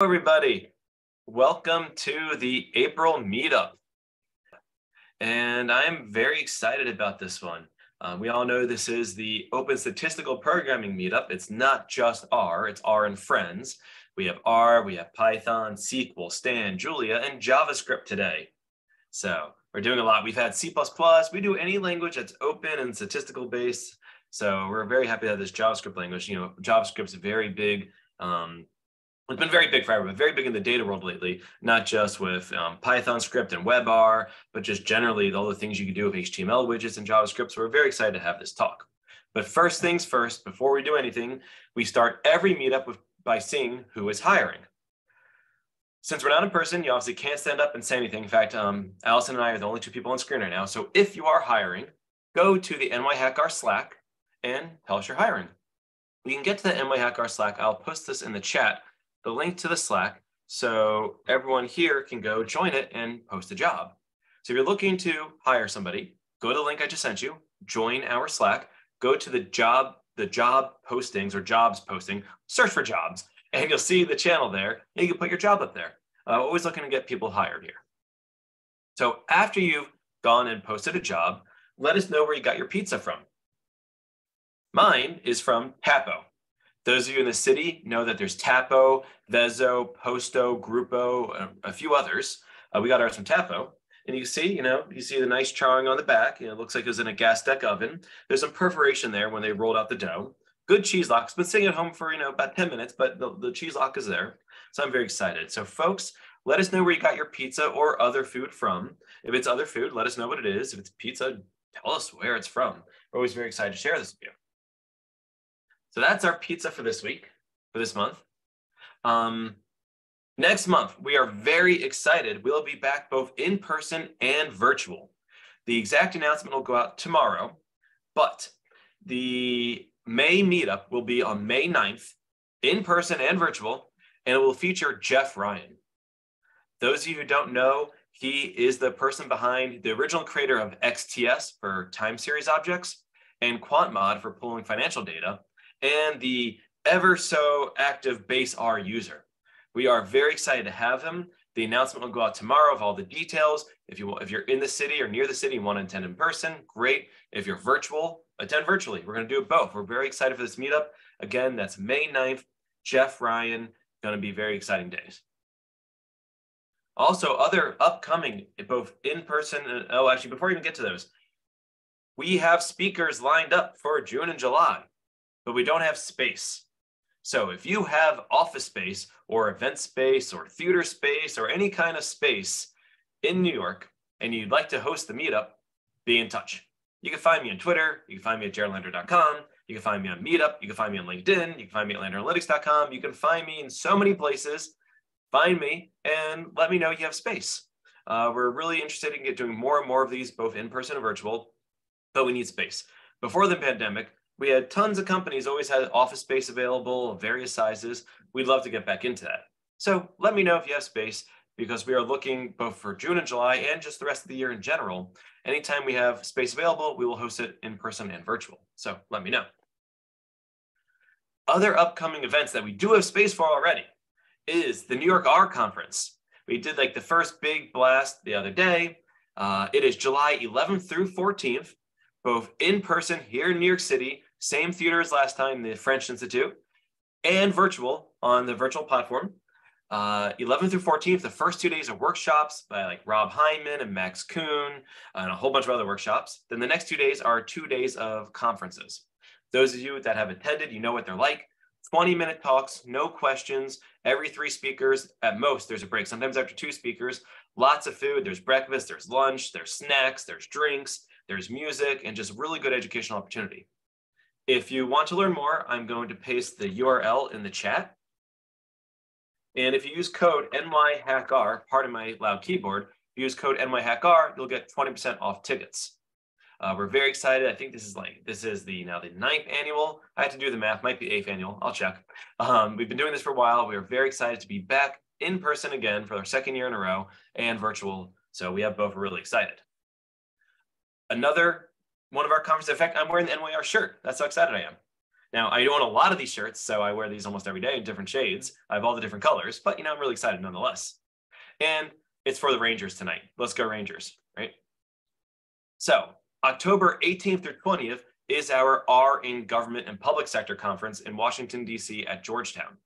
everybody. Welcome to the April meetup. And I'm very excited about this one. Um, we all know this is the Open Statistical Programming meetup. It's not just R, it's R and friends. We have R, we have Python, SQL, Stan, Julia, and JavaScript today. So we're doing a lot. We've had C++, we do any language that's open and statistical based. So we're very happy to have this JavaScript language. You know, JavaScript's very big um, it's been very big for everyone, very big in the data world lately, not just with um, PyScript and WebR, but just generally all the things you can do with HTML widgets and JavaScript. So we're very excited to have this talk. But first things first, before we do anything, we start every meetup with, by seeing who is hiring. Since we're not in person, you obviously can't stand up and say anything. In fact, um, Allison and I are the only two people on screen right now. So if you are hiring, go to the NYHackR Slack and tell us you're hiring. We can get to the NYHackR Slack. I'll post this in the chat the link to the Slack so everyone here can go join it and post a job. So if you're looking to hire somebody, go to the link I just sent you, join our Slack, go to the job, the job postings or jobs posting, search for jobs, and you'll see the channel there, and you can put your job up there. Uh, always looking to get people hired here. So after you've gone and posted a job, let us know where you got your pizza from. Mine is from Tapo. Those of you in the city know that there's Tapo, Vezzo, Posto, Grupo, a few others. Uh, we got ours from Tapo. And you see, you know, you see the nice charring on the back. You know, it looks like it was in a gas deck oven. There's some perforation there when they rolled out the dough. Good cheese lock. It's been sitting at home for, you know, about 10 minutes, but the, the cheese lock is there. So I'm very excited. So folks, let us know where you got your pizza or other food from. If it's other food, let us know what it is. If it's pizza, tell us where it's from. We're always very excited to share this with you. So that's our pizza for this week, for this month. Um, next month, we are very excited. We'll be back both in person and virtual. The exact announcement will go out tomorrow, but the May meetup will be on May 9th, in person and virtual, and it will feature Jeff Ryan. Those of you who don't know, he is the person behind the original creator of XTS for time series objects and QuantMod for pulling financial data and the ever so active base R user. We are very excited to have him. The announcement will go out tomorrow of all the details. If you if you're in the city or near the city and want to attend in person, great. If you're virtual, attend virtually. We're going to do it both. We're very excited for this meetup. Again, that's May 9th. Jeff Ryan, going to be very exciting days. Also, other upcoming, both in person, and, oh, actually, before we even get to those, we have speakers lined up for June and July but we don't have space. So if you have office space or event space or theater space or any kind of space in New York and you'd like to host the meetup, be in touch. You can find me on Twitter. You can find me at jaredlander.com. You can find me on Meetup. You can find me on LinkedIn. You can find me at landeranalytics.com. You can find me in so many places. Find me and let me know you have space. Uh, we're really interested in get doing more and more of these, both in person and virtual, but we need space. Before the pandemic, we had tons of companies always had office space available of various sizes. We'd love to get back into that. So let me know if you have space because we are looking both for June and July and just the rest of the year in general. Anytime we have space available, we will host it in person and virtual. So let me know. Other upcoming events that we do have space for already is the New York R Conference. We did like the first big blast the other day. Uh, it is July 11th through 14th, both in person here in New York City same theater as last time, the French Institute, and virtual on the virtual platform. Uh, 11th through 14th, the first two days are workshops by like Rob Hyndman and Max Kuhn and a whole bunch of other workshops. Then the next two days are two days of conferences. Those of you that have attended, you know what they're like. 20 minute talks, no questions, every three speakers. At most, there's a break. Sometimes after two speakers, lots of food. There's breakfast, there's lunch, there's snacks, there's drinks, there's music, and just really good educational opportunity. If you want to learn more, I'm going to paste the URL in the chat. And if you use code NYHackR, part of my loud keyboard, if you use code NYHackR, you'll get 20% off tickets. Uh, we're very excited. I think this is like, this is the now the ninth annual. I had to do the math, might be eighth annual. I'll check. Um, we've been doing this for a while. We are very excited to be back in person again for our second year in a row and virtual. So we have both really excited. Another one of our conferences. In fact, I'm wearing the NYR shirt. That's how excited I am. Now, I own a lot of these shirts, so I wear these almost every day in different shades. I have all the different colors, but you know, I'm really excited nonetheless. And it's for the Rangers tonight. Let's go Rangers, right? So, October 18th through 20th is our R in Government and Public Sector Conference in Washington, D.C. at Georgetown.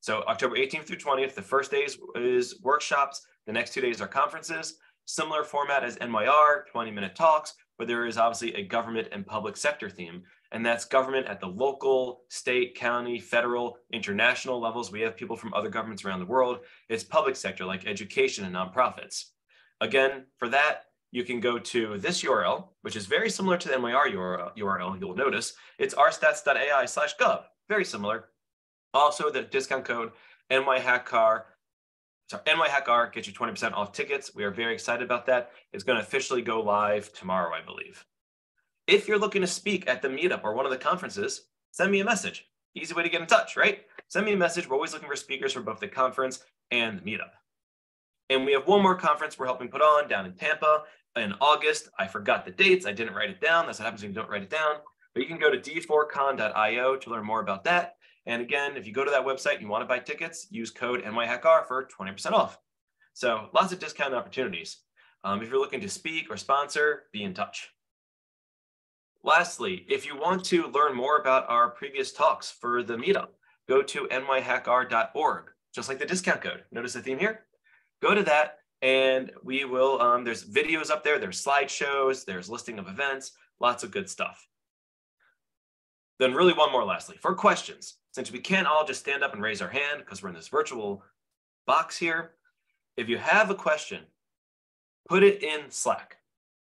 So, October 18th through 20th, the first day is workshops, the next two days are conferences. Similar format as NYR, 20 minute talks, but there is obviously a government and public sector theme, and that's government at the local, state, county, federal, international levels. We have people from other governments around the world. It's public sector like education and nonprofits. Again, for that, you can go to this URL, which is very similar to the NYR URL, URL you'll notice. It's rstats.ai slash gov, very similar. Also, the discount code NYHackR so NYHackR gets you 20% off tickets. We are very excited about that. It's going to officially go live tomorrow, I believe. If you're looking to speak at the meetup or one of the conferences, send me a message. Easy way to get in touch, right? Send me a message. We're always looking for speakers for both the conference and the meetup. And we have one more conference we're helping put on down in Tampa in August. I forgot the dates. I didn't write it down. That's what happens when you don't write it down. But you can go to d4con.io to learn more about that. And again, if you go to that website and you want to buy tickets, use code NYHackR for 20% off. So lots of discount opportunities. Um, if you're looking to speak or sponsor, be in touch. Lastly, if you want to learn more about our previous talks for the meetup, go to nyhackr.org, just like the discount code. Notice the theme here? Go to that and we will, um, there's videos up there, there's slideshows, there's listing of events, lots of good stuff. Then really one more lastly, for questions, since we can't all just stand up and raise our hand because we're in this virtual box here, if you have a question, put it in Slack.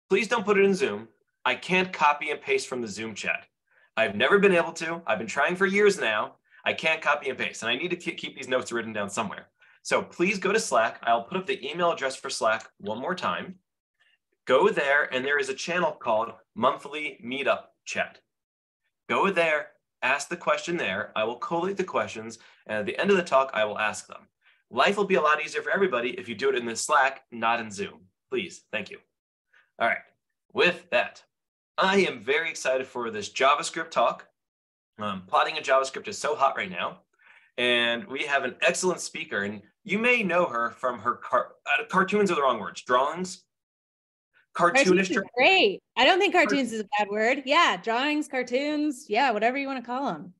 Please don't put it in Zoom. I can't copy and paste from the Zoom chat. I've never been able to. I've been trying for years now. I can't copy and paste, and I need to keep these notes written down somewhere. So please go to Slack. I'll put up the email address for Slack one more time. Go there, and there is a channel called Monthly Meetup Chat. Go there, ask the question there. I will collate the questions, and at the end of the talk, I will ask them. Life will be a lot easier for everybody if you do it in the Slack, not in Zoom. Please, thank you. All right, with that, I am very excited for this JavaScript talk. Um, plotting in JavaScript is so hot right now. And we have an excellent speaker, and you may know her from her car- uh, cartoons are the wrong words, drawings cartoonish. Great. I don't think cartoons is a bad word. Yeah, drawings, cartoons, yeah, whatever you want to call them.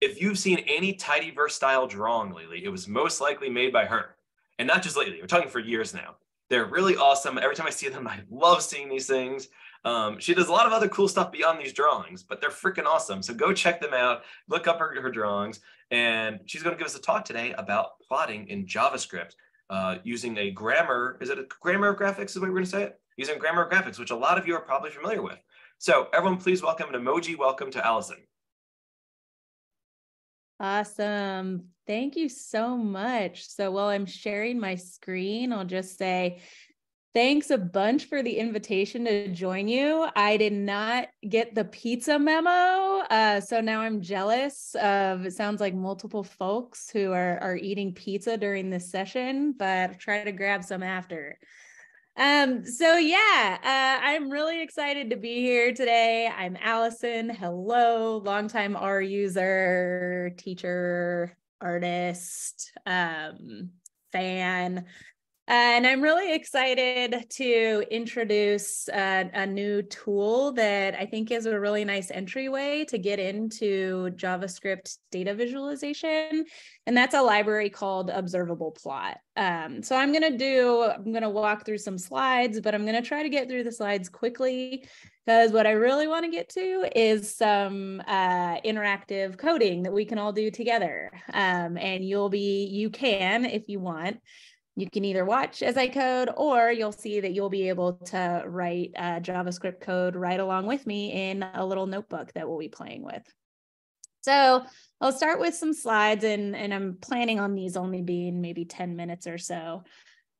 If you've seen any tidyverse style drawing lately, it was most likely made by her. And not just lately, we're talking for years now. They're really awesome. Every time I see them, I love seeing these things. Um, she does a lot of other cool stuff beyond these drawings, but they're freaking awesome. So go check them out, look up her, her drawings. And she's going to give us a talk today about plotting in JavaScript uh, using a grammar. Is it a grammar of graphics is the way we're going to say it? Using grammar graphics, which a lot of you are probably familiar with. So everyone please welcome an emoji welcome to Allison. Awesome. Thank you so much. So while I'm sharing my screen, I'll just say thanks a bunch for the invitation to join you. I did not get the pizza memo. Uh, so now I'm jealous of, it sounds like multiple folks who are, are eating pizza during this session, but try to grab some after. Um, so yeah, uh, I'm really excited to be here today. I'm Allison. Hello, longtime R user, teacher, artist, um, fan. And I'm really excited to introduce a, a, new tool that I think is a really nice entryway to get into JavaScript data visualization. And that's a library called Observable Plot. Um, so I'm going to do, I'm going to walk through some slides, but I'm going to try to get through the slides quickly because what I really want to get to is some uh, interactive coding that we can all do together. Um, and you'll be, you can, if you want, you can either watch as I code or you'll see that you'll be able to write uh, JavaScript code right along with me in a little notebook that we'll be playing with. So I'll start with some slides and, and I'm planning on these only being maybe 10 minutes or so.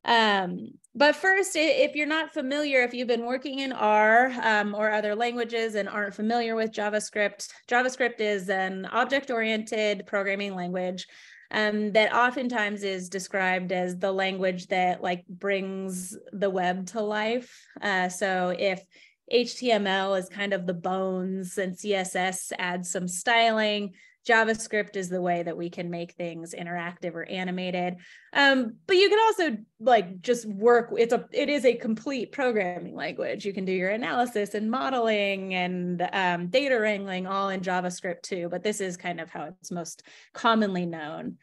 Um, but first, if you're not familiar, if you've been working in R um, or other languages and aren't familiar with JavaScript, JavaScript is an object-oriented programming language um, that oftentimes is described as the language that like brings the web to life. Uh, so if HTML is kind of the bones, and CSS adds some styling. JavaScript is the way that we can make things interactive or animated. Um, but you can also like just work. It's a it is a complete programming language. You can do your analysis and modeling and um, data wrangling all in JavaScript too. But this is kind of how it's most commonly known.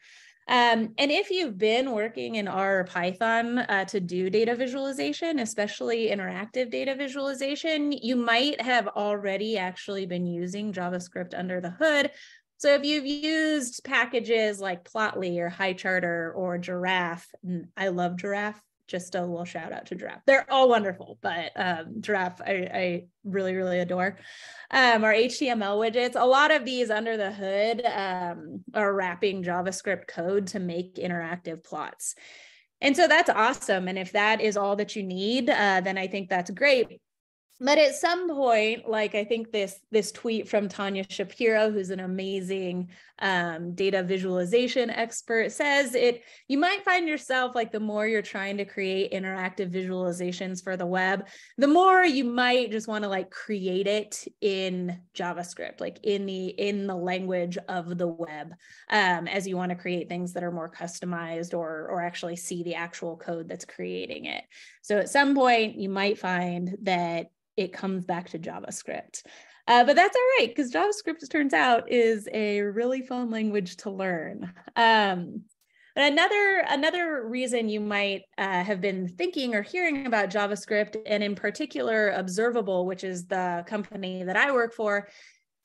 Um, and if you've been working in R or Python uh, to do data visualization, especially interactive data visualization, you might have already actually been using JavaScript under the hood so if you've used packages like Plotly or Highcharter or ggiraph, I love ggiraph. Just a little shout out to ggiraph. They're all wonderful, but um, ggiraph I, I, really, really adore. Um, our HTML widgets, a lot of these under the hood um, are wrapping JavaScript code to make interactive plots. And so that's awesome. And if that is all that you need, uh, then I think that's great but at some point like i think this this tweet from tanya shapiro who's an amazing um, data visualization expert says it you might find yourself like the more you're trying to create interactive visualizations for the web the more you might just want to like create it in javascript like in the in the language of the web um, as you want to create things that are more customized or or actually see the actual code that's creating it so at some point you might find that it comes back to JavaScript. Uh, but that's all right because JavaScript, turns out, is a really fun language to learn. Um, but another another reason you might uh, have been thinking or hearing about JavaScript, and in particular Observable, which is the company that I work for,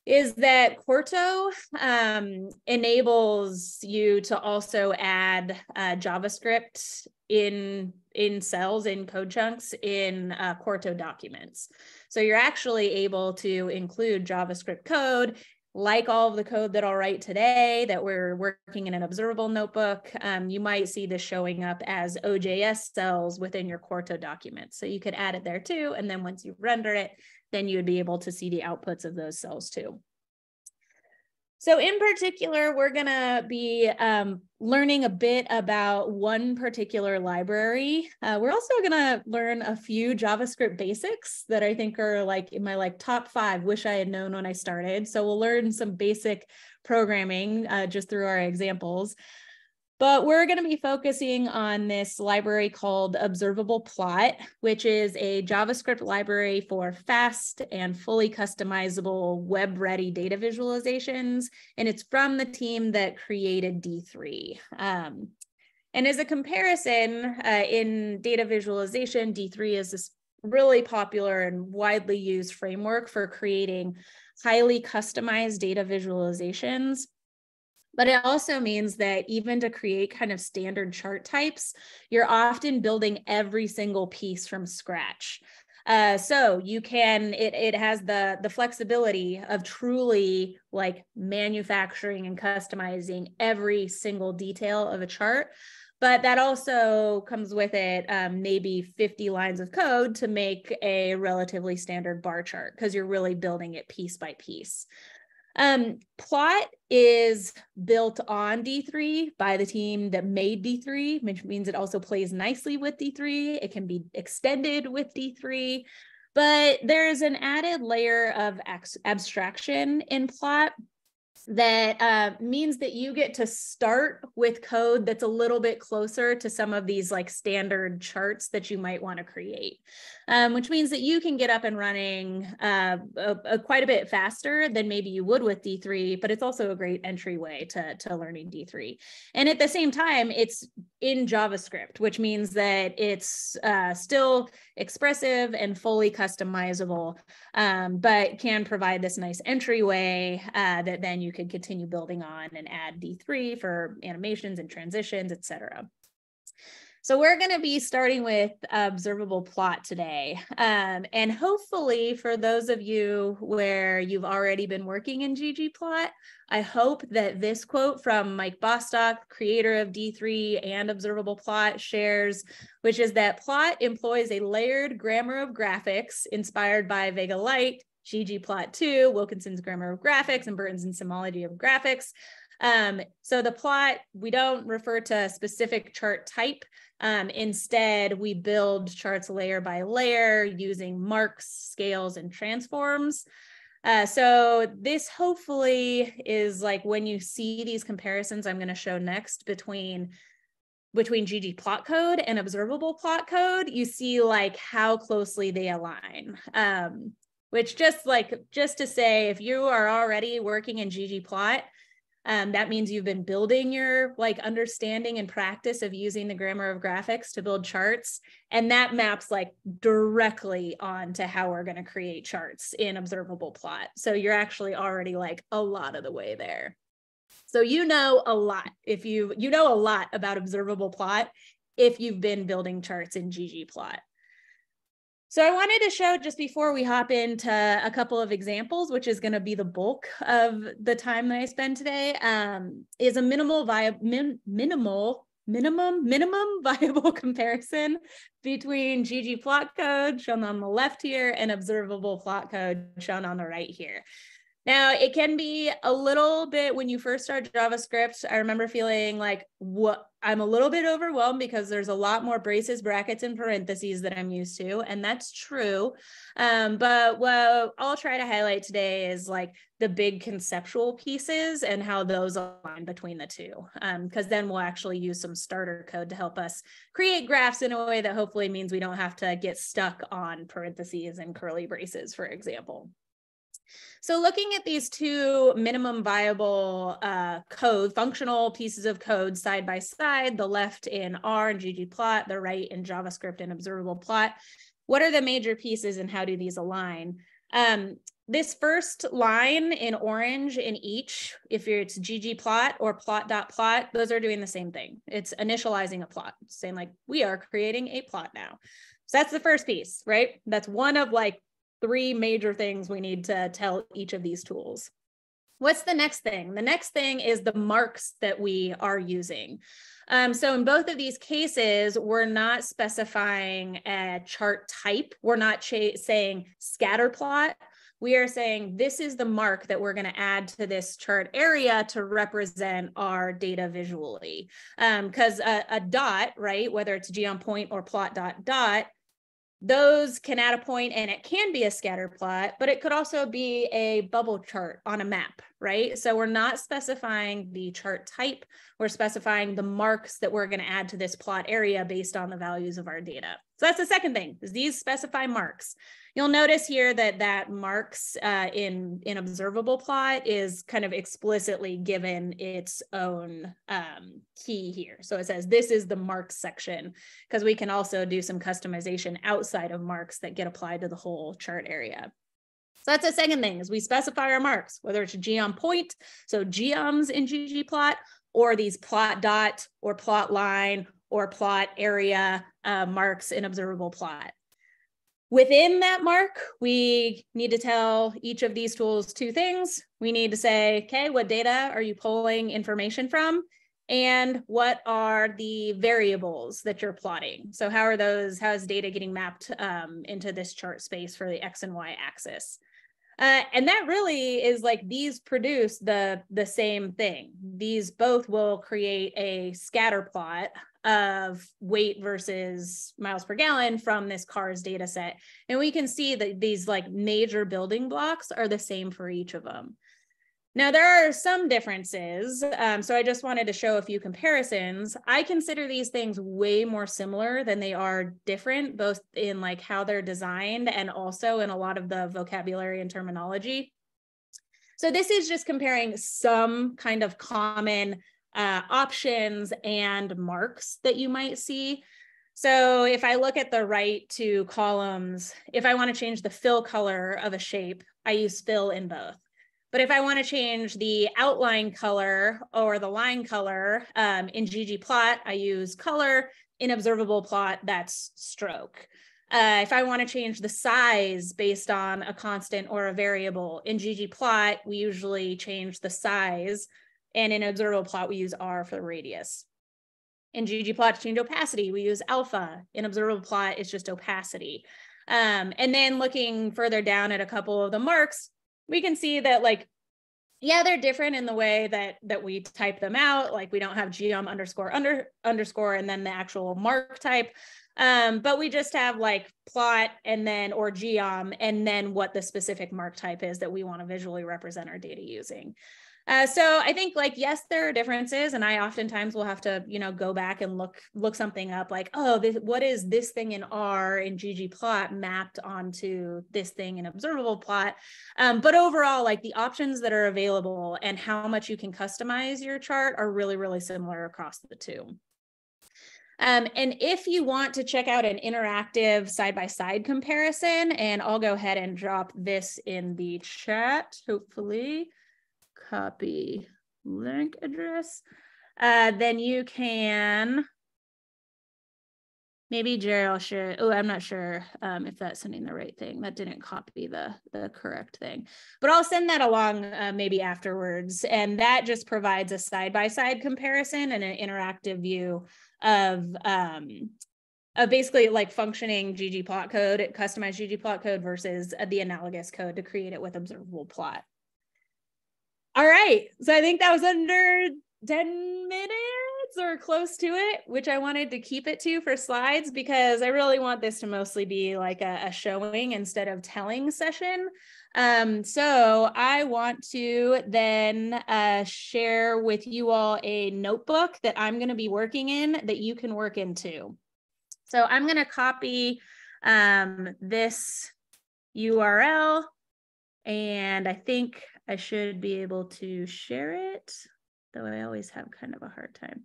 is that Quarto um, enables you to also add uh, JavaScript in in cells in code chunks in uh, Quarto documents. So you're actually able to include JavaScript code like all of the code that I'll write today that we're working in an observable notebook, um, you might see this showing up as OJS cells within your Quarto document. So you could add it there too. And then once you render it, then you would be able to see the outputs of those cells too. So in particular, we're gonna be um, learning a bit about one particular library. Uh, we're also gonna learn a few JavaScript basics that I think are like in my like top five, wish I had known when I started. So we'll learn some basic programming uh, just through our examples. But we're going to be focusing on this library called Observable Plot, which is a JavaScript library for fast and fully customizable web ready data visualizations. And it's from the team that created D3. Um, and as a comparison, uh, in data visualization, D3 is this really popular and widely used framework for creating highly customized data visualizations but it also means that even to create kind of standard chart types, you're often building every single piece from scratch. Uh, so you can it it has the the flexibility of truly like manufacturing and customizing every single detail of a chart but that also comes with it um, maybe 50 lines of code to make a relatively standard bar chart because you're really building it piece by piece um, plot is built on D3 by the team that made D3, which means it also plays nicely with D3. It can be extended with D3, but there's an added layer of abstraction in plot that uh, means that you get to start with code that's a little bit closer to some of these like standard charts that you might want to create, um, which means that you can get up and running uh, a, a quite a bit faster than maybe you would with D3, but it's also a great entryway to, to learning D3. And at the same time, it's in JavaScript, which means that it's uh, still expressive and fully customizable, um, but can provide this nice entryway uh, that then you could continue building on and add D3 for animations and transitions, etc. So we're going to be starting with observable plot today. Um, and hopefully for those of you where you've already been working in ggplot, I hope that this quote from Mike Bostock, creator of D3 and observable plot shares, which is that plot employs a layered grammar of graphics inspired by Vega Lite, ggplot2, Wilkinson's grammar of graphics, and Bertin's Semiology of graphics Um, so the plot, we don't refer to a specific chart type. Um, instead, we build charts layer by layer using marks, scales, and transforms. Uh, so this hopefully is like when you see these comparisons I'm going to show next between between ggplotcode and observable plot code, you see like how closely they align. Um, which just like just to say, if you are already working in ggplot, um, that means you've been building your like understanding and practice of using the grammar of graphics to build charts. And that maps like directly onto how we're going to create charts in observable plot. So you're actually already like a lot of the way there. So you know a lot if you you know a lot about observable plot if you've been building charts in ggplot. So I wanted to show just before we hop into a couple of examples, which is going to be the bulk of the time that I spend today, um, is a minimal viable min, minimal minimum minimum viable comparison between ggplotcode shown on the left here and observable plot code shown on the right here. Now, it can be a little bit when you first start JavaScript. I remember feeling like what I'm a little bit overwhelmed because there's a lot more braces, brackets, and parentheses that I'm used to, and that's true. Um, but what I'll try to highlight today is like the big conceptual pieces and how those align between the two. Because um, then we'll actually use some starter code to help us create graphs in a way that hopefully means we don't have to get stuck on parentheses and curly braces, for example. So looking at these two minimum viable uh, code, functional pieces of code side by side, the left in R and ggplot, the right in JavaScript and observable plot, what are the major pieces and how do these align? Um, this first line in orange in each, if it's ggplot or plot.plot, plot, those are doing the same thing. It's initializing a plot, saying like, we are creating a plot now. So that's the first piece, right? That's one of like three major things we need to tell each of these tools. What's the next thing? The next thing is the marks that we are using. Um, so in both of these cases, we're not specifying a chart type. We're not saying scatter plot. We are saying this is the mark that we're going to add to this chart area to represent our data visually. Because um, a, a dot, right, whether it's geom point or plot dot dot, those can add a point and it can be a scatter plot, but it could also be a bubble chart on a map, right? So we're not specifying the chart type, we're specifying the marks that we're gonna add to this plot area based on the values of our data. So that's the second thing, is these specify marks. You'll notice here that that marks uh, in, in observable plot is kind of explicitly given its own um, key here. So it says this is the marks section because we can also do some customization outside of marks that get applied to the whole chart area. So that's the second thing is we specify our marks, whether it's geom point, so geoms in ggplot, or these plot dot or plot line or plot area uh, marks in observable plot. Within that mark, we need to tell each of these tools two things. We need to say, okay, what data are you pulling information from? And what are the variables that you're plotting? So how are those, how is data getting mapped um, into this chart space for the X and Y axis? Uh, and that really is like these produce the the same thing. These both will create a scatter plot of weight versus miles per gallon from this cars data set. And we can see that these like major building blocks are the same for each of them. Now, there are some differences. Um, so I just wanted to show a few comparisons. I consider these things way more similar than they are different, both in like how they're designed and also in a lot of the vocabulary and terminology. So this is just comparing some kind of common uh, options and marks that you might see. So if I look at the right two columns, if I want to change the fill color of a shape, I use fill in both. But if I want to change the outline color or the line color um, in ggplot, I use color. In observable plot, that's stroke. Uh, if I want to change the size based on a constant or a variable, in ggplot, we usually change the size and in observable plot, we use R for the radius. In ggplot to change opacity, we use alpha. In observable plot, it's just opacity. Um, and then looking further down at a couple of the marks, we can see that like yeah, they're different in the way that that we type them out. Like we don't have geom underscore under underscore and then the actual mark type. Um, but we just have like plot and then or geom and then what the specific mark type is that we want to visually represent our data using. Uh, so I think like yes, there are differences, and I oftentimes will have to you know go back and look look something up like oh this, what is this thing in R in ggplot mapped onto this thing in observable plot. Um, but overall, like the options that are available and how much you can customize your chart are really really similar across the two. Um, and if you want to check out an interactive side-by-side comparison, and I'll go ahead and drop this in the chat, hopefully copy link address, uh, then you can maybe Jerry should. Oh, I'm not sure um, if that's sending the right thing. That didn't copy the the correct thing, but I'll send that along uh, maybe afterwards. And that just provides a side by side comparison and an interactive view of um, of basically like functioning ggplot code, customized ggplot code versus uh, the analogous code to create it with observable plot. All right. So I think that was under 10 minutes or close to it, which I wanted to keep it to for slides because I really want this to mostly be like a, a showing instead of telling session. Um, so I want to then uh, share with you all a notebook that I'm going to be working in that you can work into. So I'm going to copy um, this URL and I think I should be able to share it, though I always have kind of a hard time.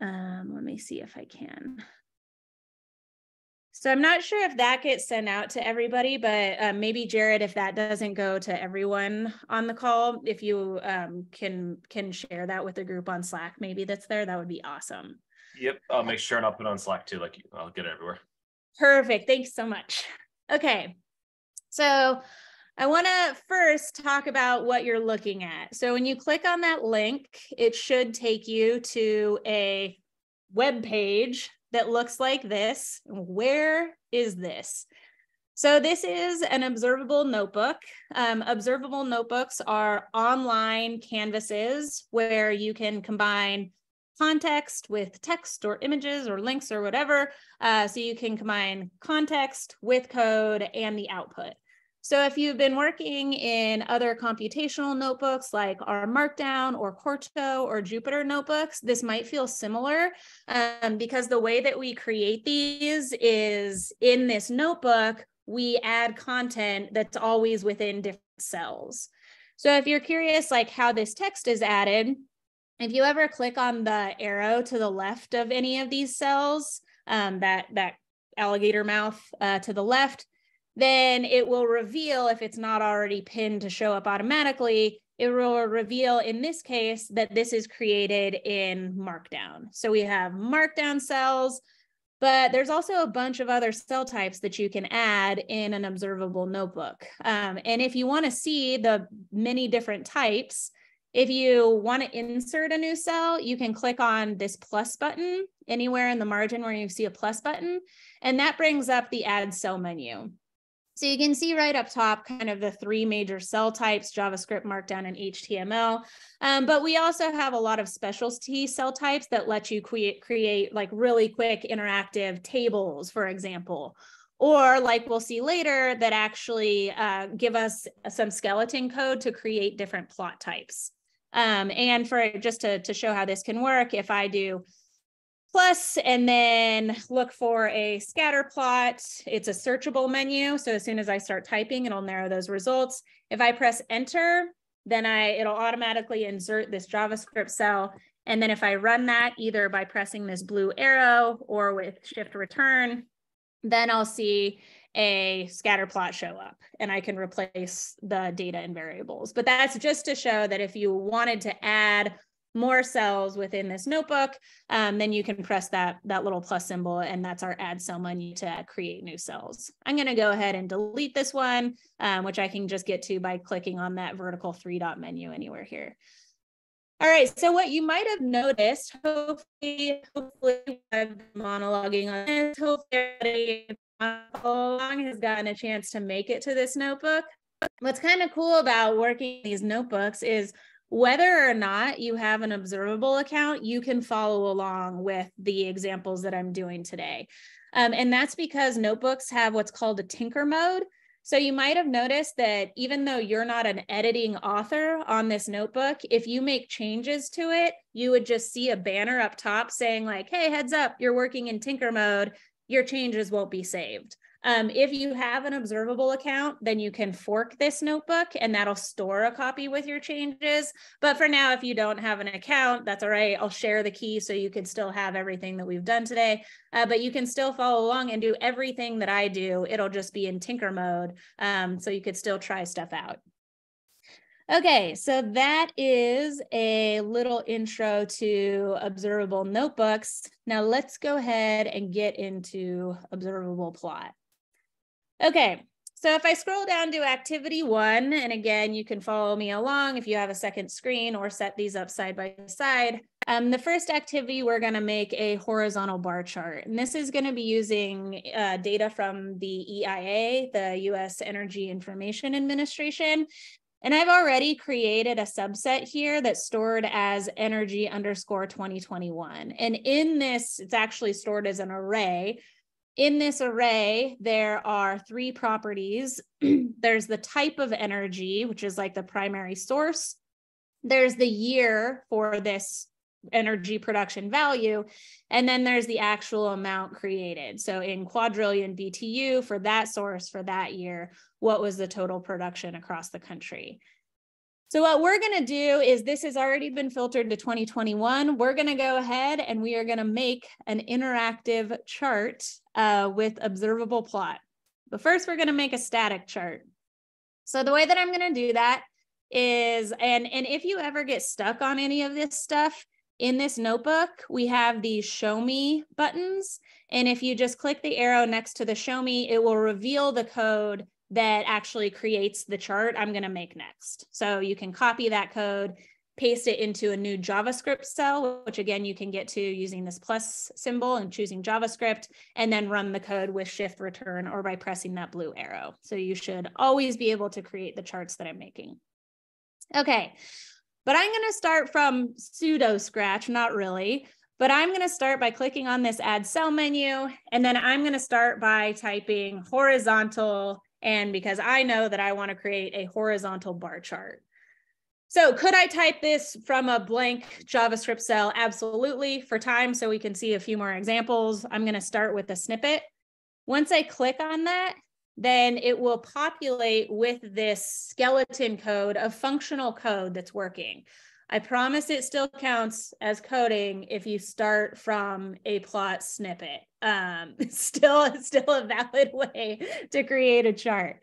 Um, let me see if I can. So I'm not sure if that gets sent out to everybody, but uh, maybe Jared, if that doesn't go to everyone on the call, if you um, can can share that with the group on Slack, maybe that's there, that would be awesome. Yep, I'll make sure and I'll put on Slack too. Like I'll get it everywhere. Perfect. Thanks so much. Okay, so I want to first talk about what you're looking at. So when you click on that link, it should take you to a web page that looks like this. Where is this? So this is an observable notebook. Um, observable notebooks are online canvases where you can combine context with text or images or links or whatever. Uh, so you can combine context with code and the output. So if you've been working in other computational notebooks like R Markdown or Quarto or Jupyter notebooks, this might feel similar um, because the way that we create these is in this notebook, we add content that's always within different cells. So if you're curious like how this text is added, if you ever click on the arrow to the left of any of these cells, um, that, that alligator mouth uh, to the left, then it will reveal if it's not already pinned to show up automatically, it will reveal in this case that this is created in Markdown. So we have Markdown cells, but there's also a bunch of other cell types that you can add in an observable notebook. Um, and if you want to see the many different types, if you want to insert a new cell, you can click on this plus button anywhere in the margin where you see a plus button, and that brings up the add cell menu. So you can see right up top kind of the three major cell types, JavaScript, Markdown, and HTML. Um, but we also have a lot of specialty cell types that let you create, create like really quick interactive tables, for example. Or like we'll see later that actually uh, give us some skeleton code to create different plot types. Um, and for just to, to show how this can work, if I do plus and then look for a scatter plot. It's a searchable menu. So as soon as I start typing, it'll narrow those results. If I press enter, then I it'll automatically insert this JavaScript cell. And then if I run that either by pressing this blue arrow or with shift return, then I'll see a scatter plot show up and I can replace the data and variables. But that's just to show that if you wanted to add more cells within this notebook, um, then you can press that, that little plus symbol and that's our add cell menu to create new cells. I'm gonna go ahead and delete this one, um, which I can just get to by clicking on that vertical three dot menu anywhere here. All right, so what you might have noticed, hopefully, hopefully I've been monologuing on this, hopefully along has gotten a chance to make it to this notebook. what's kind of cool about working these notebooks is whether or not you have an observable account, you can follow along with the examples that I'm doing today. Um, and that's because notebooks have what's called a tinker mode. So you might have noticed that even though you're not an editing author on this notebook, if you make changes to it, you would just see a banner up top saying like, hey, heads up, you're working in tinker mode, your changes won't be saved. Um, if you have an observable account, then you can fork this notebook and that'll store a copy with your changes. But for now, if you don't have an account, that's all right. I'll share the key so you can still have everything that we've done today. Uh, but you can still follow along and do everything that I do. It'll just be in tinker mode. Um, so you could still try stuff out. Okay, so that is a little intro to observable notebooks. Now let's go ahead and get into observable plot. Okay, so if I scroll down to activity one, and again, you can follow me along if you have a second screen or set these up side by side. Um, the first activity, we're gonna make a horizontal bar chart. And this is gonna be using uh, data from the EIA, the US Energy Information Administration. And I've already created a subset here that's stored as energy underscore 2021. And in this, it's actually stored as an array in this array, there are three properties. there's the type of energy, which is like the primary source. There's the year for this energy production value. And then there's the actual amount created. So in quadrillion BTU for that source for that year, what was the total production across the country? So what we're going to do is this has already been filtered to 2021. We're going to go ahead and we are going to make an interactive chart uh, with observable plot. But first we're going to make a static chart. So the way that I'm going to do that is, and, and if you ever get stuck on any of this stuff, in this notebook, we have these show me buttons. And if you just click the arrow next to the show me, it will reveal the code that actually creates the chart I'm going to make next. So you can copy that code, paste it into a new JavaScript cell, which again, you can get to using this plus symbol and choosing JavaScript, and then run the code with shift return or by pressing that blue arrow. So you should always be able to create the charts that I'm making. Okay, but I'm going to start from pseudo scratch, not really. But I'm going to start by clicking on this add cell menu, and then I'm going to start by typing horizontal and because I know that I want to create a horizontal bar chart. So could I type this from a blank JavaScript cell? Absolutely. For time, so we can see a few more examples, I'm going to start with a snippet. Once I click on that, then it will populate with this skeleton code of functional code that's working. I promise it still counts as coding if you start from a plot snippet. Um, still, still a valid way to create a chart.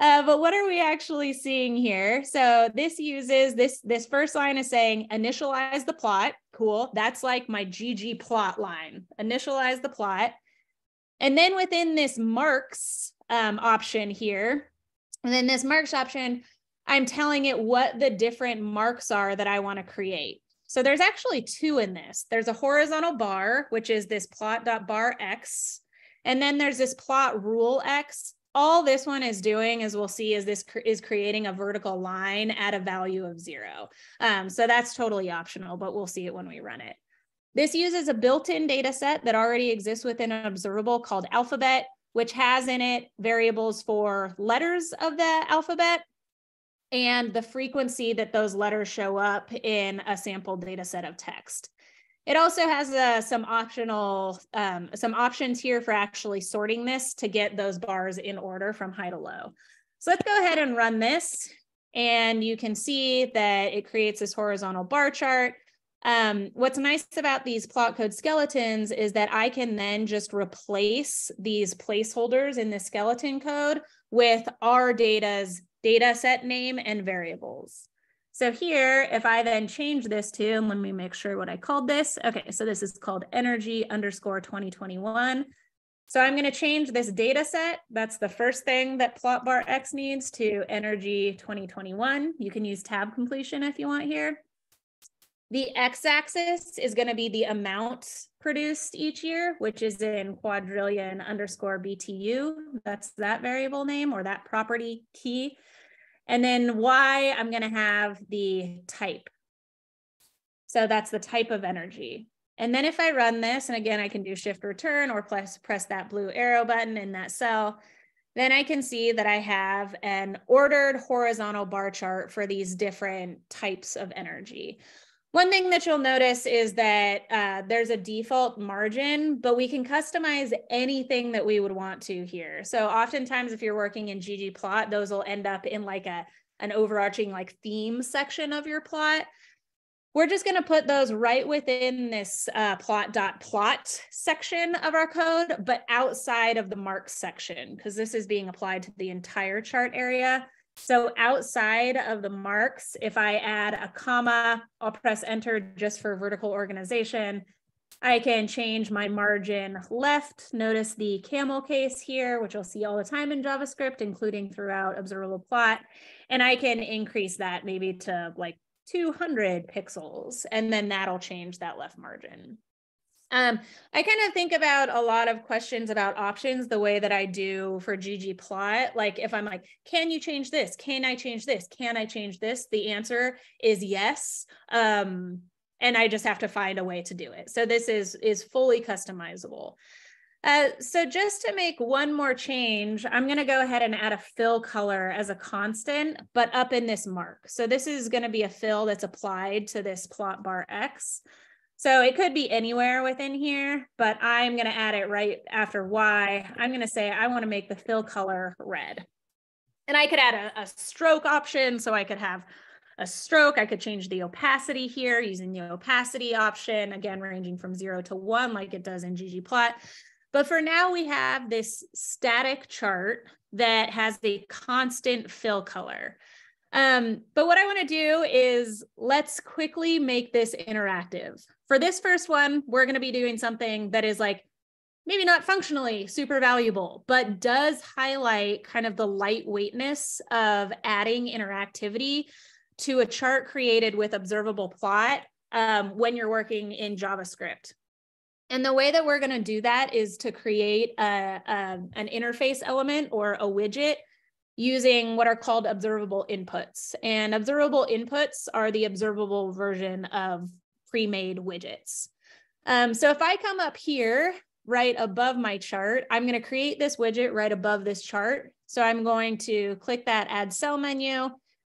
Uh, but what are we actually seeing here? So this uses this, this first line is saying initialize the plot. Cool. That's like my GG plot line. Initialize the plot. And then within this marks um, option here, and then this marks option, I'm telling it what the different marks are that I want to create. So there's actually two in this. There's a horizontal bar, which is this plot.bar x. And then there's this plot rule x. All this one is doing, as we'll see, is this cr is creating a vertical line at a value of zero. Um, so that's totally optional, but we'll see it when we run it. This uses a built-in data set that already exists within an observable called alphabet, which has in it variables for letters of the alphabet and the frequency that those letters show up in a sample data set of text. It also has uh, some optional, um, some options here for actually sorting this to get those bars in order from high to low. So let's go ahead and run this. And you can see that it creates this horizontal bar chart. Um, what's nice about these plot code skeletons is that I can then just replace these placeholders in the skeleton code with our data's data set name and variables. So here, if I then change this to, let me make sure what I called this. Okay, so this is called energy underscore 2021. So I'm going to change this data set. That's the first thing that plot bar X needs to energy 2021. You can use tab completion if you want here. The x-axis is going to be the amount produced each year, which is in quadrillion underscore BTU. That's that variable name or that property key. And then Y, I'm going to have the type. So that's the type of energy. And then if I run this, and again, I can do shift return or press, press that blue arrow button in that cell, then I can see that I have an ordered horizontal bar chart for these different types of energy. One thing that you'll notice is that uh, there's a default margin, but we can customize anything that we would want to here. So oftentimes if you're working in ggplot, those will end up in like a an overarching like theme section of your plot. We're just going to put those right within this uh, plot dot plot section of our code, but outside of the marks section, because this is being applied to the entire chart area. So outside of the marks, if I add a comma, I'll press enter just for vertical organization. I can change my margin left. Notice the camel case here, which you'll see all the time in JavaScript, including throughout observable plot. And I can increase that maybe to like 200 pixels, and then that'll change that left margin. Um, I kind of think about a lot of questions about options the way that I do for ggplot. Like if I'm like, can you change this? Can I change this? Can I change this? The answer is yes. Um, and I just have to find a way to do it. So this is, is fully customizable. Uh, so just to make one more change, I'm going to go ahead and add a fill color as a constant, but up in this mark. So this is going to be a fill that's applied to this plot bar X. So it could be anywhere within here, but I'm going to add it right after Y. I'm going to say I want to make the fill color red. And I could add a, a stroke option. So I could have a stroke. I could change the opacity here using the opacity option, again, ranging from zero to one like it does in ggplot. But for now, we have this static chart that has the constant fill color. Um, but what I want to do is let's quickly make this interactive. For this first one, we're going to be doing something that is like maybe not functionally super valuable, but does highlight kind of the lightweightness of adding interactivity to a chart created with observable plot um, when you're working in JavaScript. And the way that we're going to do that is to create a, a, an interface element or a widget using what are called observable inputs. And observable inputs are the observable version of pre-made widgets. Um, so if I come up here right above my chart, I'm going to create this widget right above this chart. So I'm going to click that add cell menu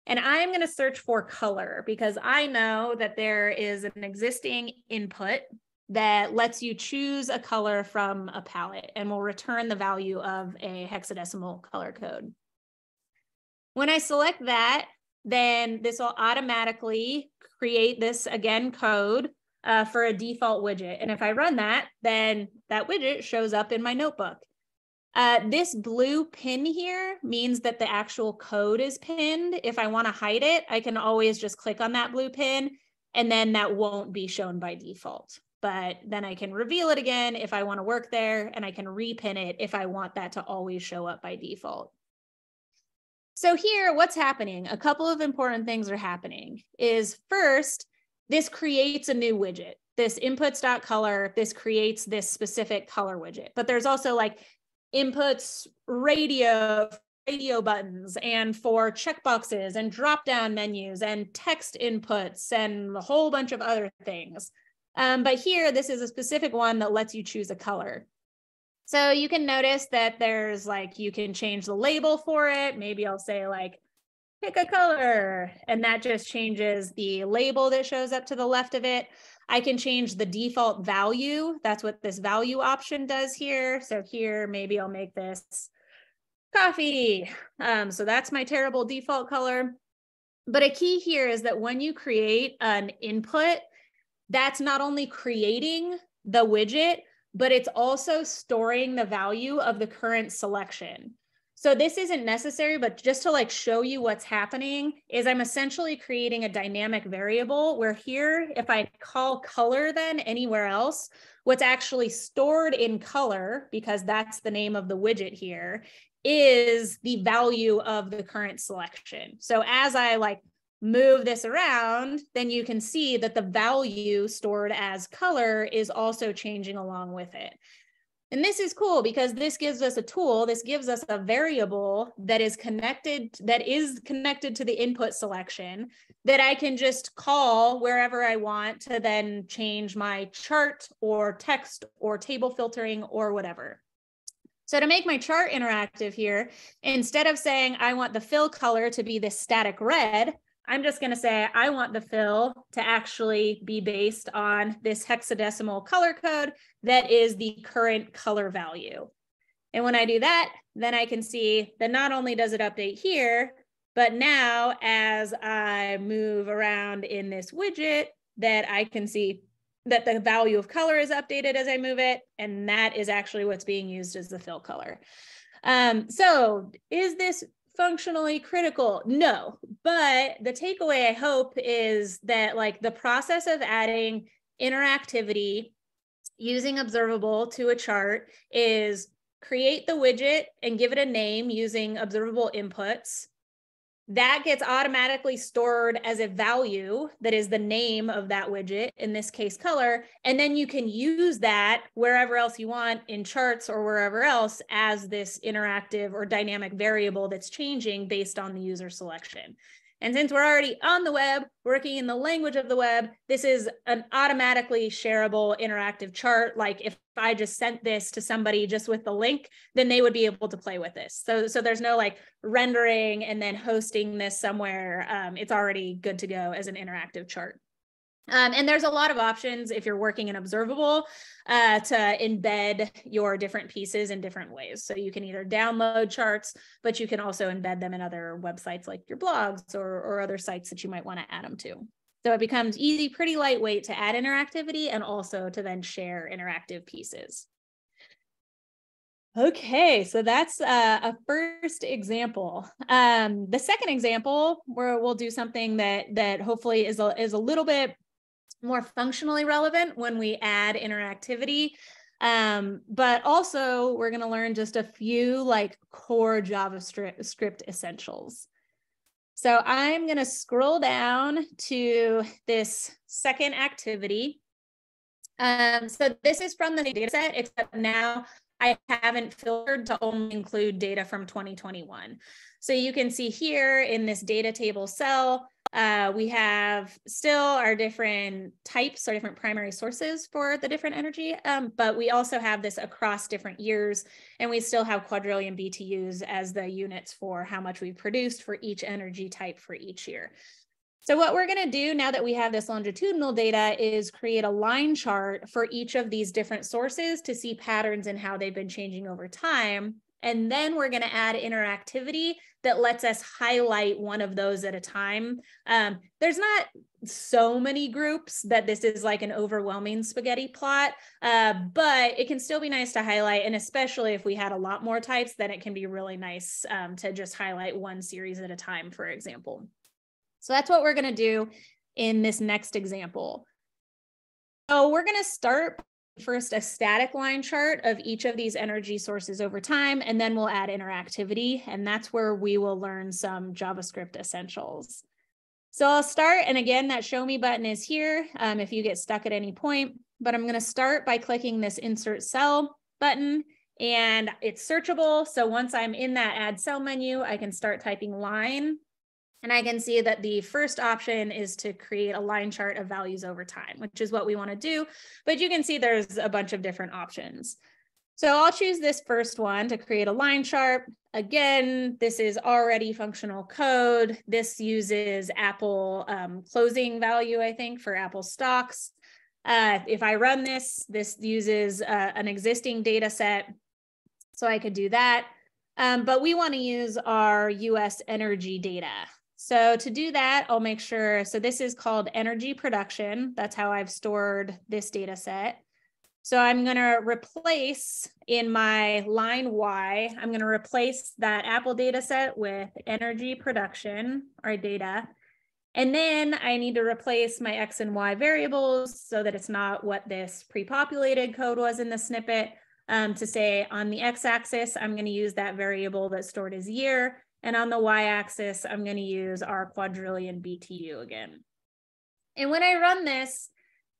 and I'm going to search for color because I know that there is an existing input that lets you choose a color from a palette and will return the value of a hexadecimal color code. When I select that, then this will automatically create this again code uh, for a default widget. And if I run that, then that widget shows up in my notebook. Uh, this blue pin here means that the actual code is pinned. If I want to hide it, I can always just click on that blue pin and then that won't be shown by default but then I can reveal it again if I want to work there and I can repin it if I want that to always show up by default. So here, what's happening? A couple of important things are happening is first, this creates a new widget. This inputs.color, this creates this specific color widget. But there's also like inputs radio radio buttons and for checkboxes and drop down menus and text inputs and a whole bunch of other things. Um, but here, this is a specific one that lets you choose a color. So you can notice that there's like, you can change the label for it. Maybe I'll say like, pick a color, and that just changes the label that shows up to the left of it. I can change the default value. That's what this value option does here. So here, maybe I'll make this coffee. Um, so that's my terrible default color. But a key here is that when you create an input, that's not only creating the widget, but it's also storing the value of the current selection. So this isn't necessary, but just to like show you what's happening is I'm essentially creating a dynamic variable where here, if I call color then anywhere else, what's actually stored in color, because that's the name of the widget here, is the value of the current selection. So as I like move this around, then you can see that the value stored as color is also changing along with it. And this is cool because this gives us a tool, this gives us a variable that is connected, that is connected to the input selection that I can just call wherever I want to then change my chart or text or table filtering or whatever. So to make my chart interactive here, instead of saying I want the fill color to be this static red, I'm just going to say I want the fill to actually be based on this hexadecimal color code that is the current color value. And when I do that, then I can see that not only does it update here, but now as I move around in this widget, that I can see that the value of color is updated as I move it. And that is actually what's being used as the fill color. Um, so is this functionally critical? No but the takeaway i hope is that like the process of adding interactivity using observable to a chart is create the widget and give it a name using observable inputs that gets automatically stored as a value that is the name of that widget, in this case, color. And then you can use that wherever else you want in charts or wherever else as this interactive or dynamic variable that's changing based on the user selection. And since we're already on the web, working in the language of the web, this is an automatically shareable interactive chart. Like if I just sent this to somebody just with the link, then they would be able to play with this. So, so there's no like rendering and then hosting this somewhere. Um, it's already good to go as an interactive chart. Um, and there's a lot of options if you're working in observable uh, to embed your different pieces in different ways. So you can either download charts, but you can also embed them in other websites like your blogs or, or other sites that you might want to add them to. So it becomes easy, pretty lightweight to add interactivity and also to then share interactive pieces. Okay, so that's uh, a first example. Um, the second example, where we'll do something that that hopefully is a, is a little bit more functionally relevant when we add interactivity. Um, but also we're going to learn just a few like core JavaScript essentials. So I'm going to scroll down to this second activity. Um, so this is from the data set, except now I haven't filtered to only include data from 2021. So you can see here in this data table cell, uh, we have still our different types, or different primary sources for the different energy, um, but we also have this across different years, and we still have quadrillion BTUs as the units for how much we've produced for each energy type for each year. So what we're going to do now that we have this longitudinal data is create a line chart for each of these different sources to see patterns in how they've been changing over time. And then we're going to add interactivity that lets us highlight one of those at a time. Um, there's not so many groups that this is like an overwhelming spaghetti plot, uh, but it can still be nice to highlight. And especially if we had a lot more types, then it can be really nice um, to just highlight one series at a time, for example. So that's what we're going to do in this next example. So we're going to start first a static line chart of each of these energy sources over time, and then we'll add interactivity. And that's where we will learn some JavaScript essentials. So I'll start, and again, that show me button is here um, if you get stuck at any point, but I'm gonna start by clicking this insert cell button and it's searchable. So once I'm in that add cell menu, I can start typing line and I can see that the first option is to create a line chart of values over time, which is what we want to do. But you can see there's a bunch of different options. So I'll choose this first one to create a line chart. Again, this is already functional code. This uses Apple um, closing value, I think, for Apple stocks. Uh, if I run this, this uses uh, an existing data set. So I could do that. Um, but we want to use our US energy data. So to do that, I'll make sure, so this is called energy production. That's how I've stored this data set. So I'm gonna replace in my line Y, I'm gonna replace that Apple data set with energy production or data. And then I need to replace my X and Y variables so that it's not what this pre-populated code was in the snippet. Um, to say on the X axis, I'm gonna use that variable that's stored as year. And on the y-axis, I'm going to use our quadrillion BTU again. And when I run this,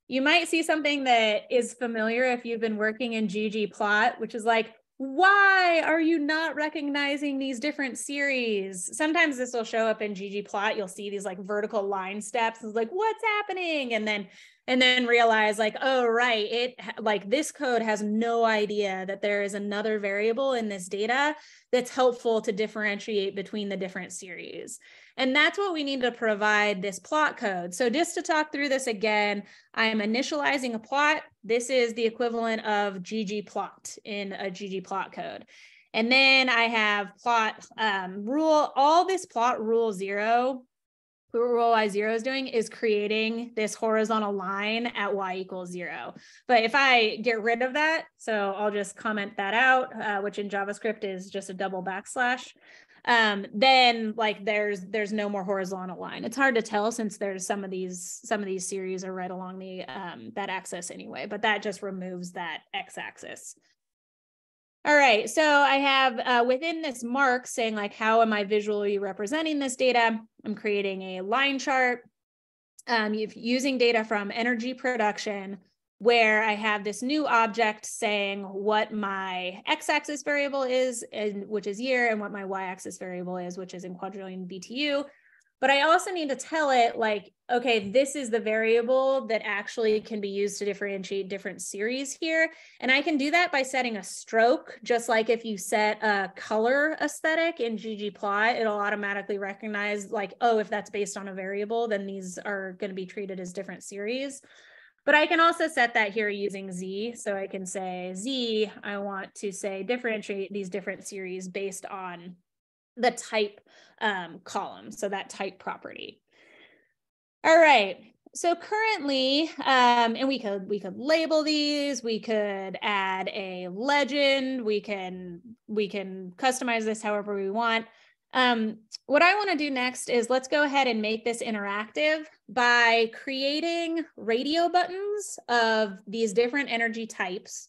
you might see something that is familiar if you've been working in ggplot, which is like, why are you not recognizing these different series? Sometimes this will show up in ggplot. You'll see these like vertical line steps. It's like, what's happening? And then and then realize like oh right it like this code has no idea that there is another variable in this data that's helpful to differentiate between the different series. And that's what we need to provide this plot code. So just to talk through this again i'm initializing a plot. This is the equivalent of ggplot in a ggplot code. And then I have plot um, rule, all this plot rule zero rule y zero is doing is creating this horizontal line at y equals zero. But if I get rid of that, so I'll just comment that out, uh, which in JavaScript is just a double backslash. Um, then like there's there's no more horizontal line. It's hard to tell since there's some of these some of these series are right along the um, that axis anyway, but that just removes that x-axis. All right, so I have uh, within this mark saying like, how am I visually representing this data? I'm creating a line chart um, using data from energy production where I have this new object saying what my x-axis variable is, and which is year, and what my y-axis variable is, which is in quadrillion BTU. But I also need to tell it like, okay, this is the variable that actually can be used to differentiate different series here. And I can do that by setting a stroke, just like if you set a color aesthetic in ggplot, it'll automatically recognize like, oh, if that's based on a variable, then these are gonna be treated as different series. But I can also set that here using Z. So I can say Z, I want to say differentiate these different series based on the type um, column, so that type property. All right, so currently, um, and we could we could label these, we could add a legend, we can we can customize this however we want. Um, what I want to do next is let's go ahead and make this interactive by creating radio buttons of these different energy types.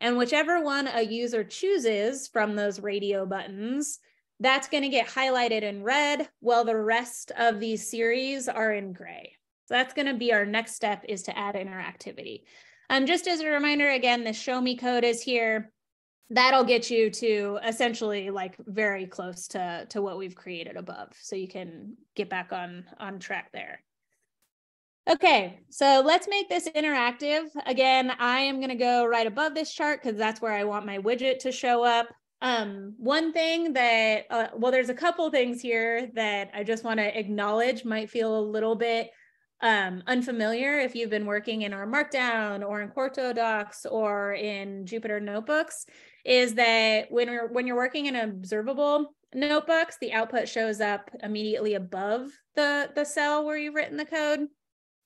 And whichever one a user chooses from those radio buttons, that's going to get highlighted in red while the rest of these series are in gray. So that's going to be our next step is to add interactivity. Um, just as a reminder, again, the show me code is here. That'll get you to essentially like very close to, to what we've created above. So you can get back on, on track there. Okay, so let's make this interactive. Again, I am gonna go right above this chart because that's where I want my widget to show up. Um, one thing that, uh, well, there's a couple things here that I just want to acknowledge might feel a little bit um, unfamiliar if you've been working in R Markdown or in Quarto docs or in Jupyter notebooks, is that when you're when you're working in observable notebooks, the output shows up immediately above the the cell where you've written the code.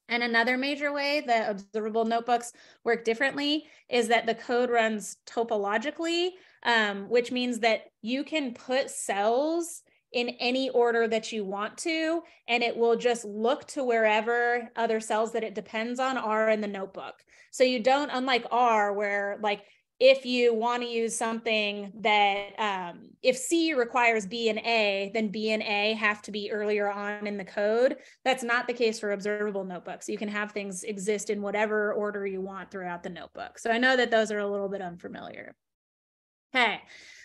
And another major way that observable notebooks work differently is that the code runs topologically um, which means that you can put cells in any order that you want to, and it will just look to wherever other cells that it depends on are in the notebook. So you don't, unlike R, where like if you want to use something that um, if C requires B and A, then B and A have to be earlier on in the code. That's not the case for observable notebooks. You can have things exist in whatever order you want throughout the notebook. So I know that those are a little bit unfamiliar. Okay,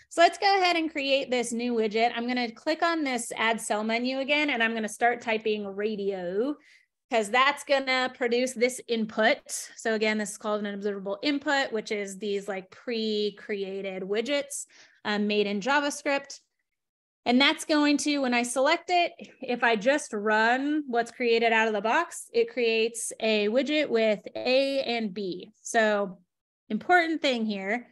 so let's go ahead and create this new widget. I'm gonna click on this add cell menu again, and I'm gonna start typing radio because that's gonna produce this input. So again, this is called an observable input, which is these like pre-created widgets um, made in JavaScript. And that's going to, when I select it, if I just run what's created out of the box, it creates a widget with A and B. So important thing here,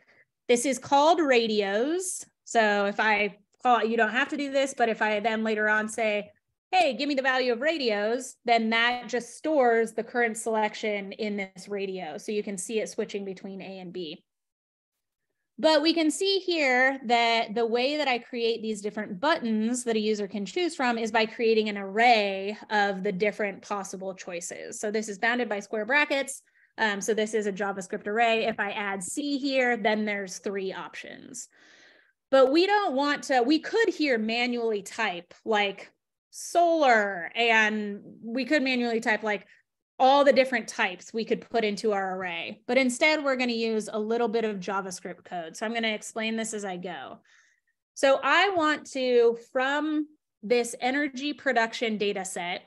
this is called radios. So if I call you don't have to do this, but if I then later on say, hey, give me the value of radios, then that just stores the current selection in this radio. So you can see it switching between A and B. But we can see here that the way that I create these different buttons that a user can choose from is by creating an array of the different possible choices. So this is bounded by square brackets. Um, so this is a JavaScript array. If I add C here, then there's three options. But we don't want to, we could here manually type like solar, and we could manually type like all the different types we could put into our array. But instead, we're going to use a little bit of JavaScript code. So I'm going to explain this as I go. So I want to, from this energy production data set,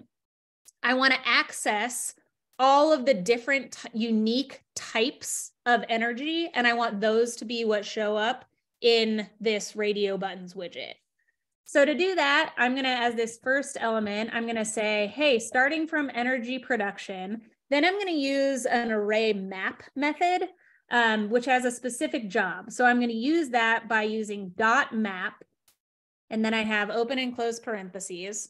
I want to access all of the different unique types of energy, and I want those to be what show up in this radio buttons widget. So to do that, I'm going to, as this first element, I'm going to say, hey, starting from energy production, then I'm going to use an array map method, um, which has a specific job. So I'm going to use that by using dot map, and then I have open and close parentheses.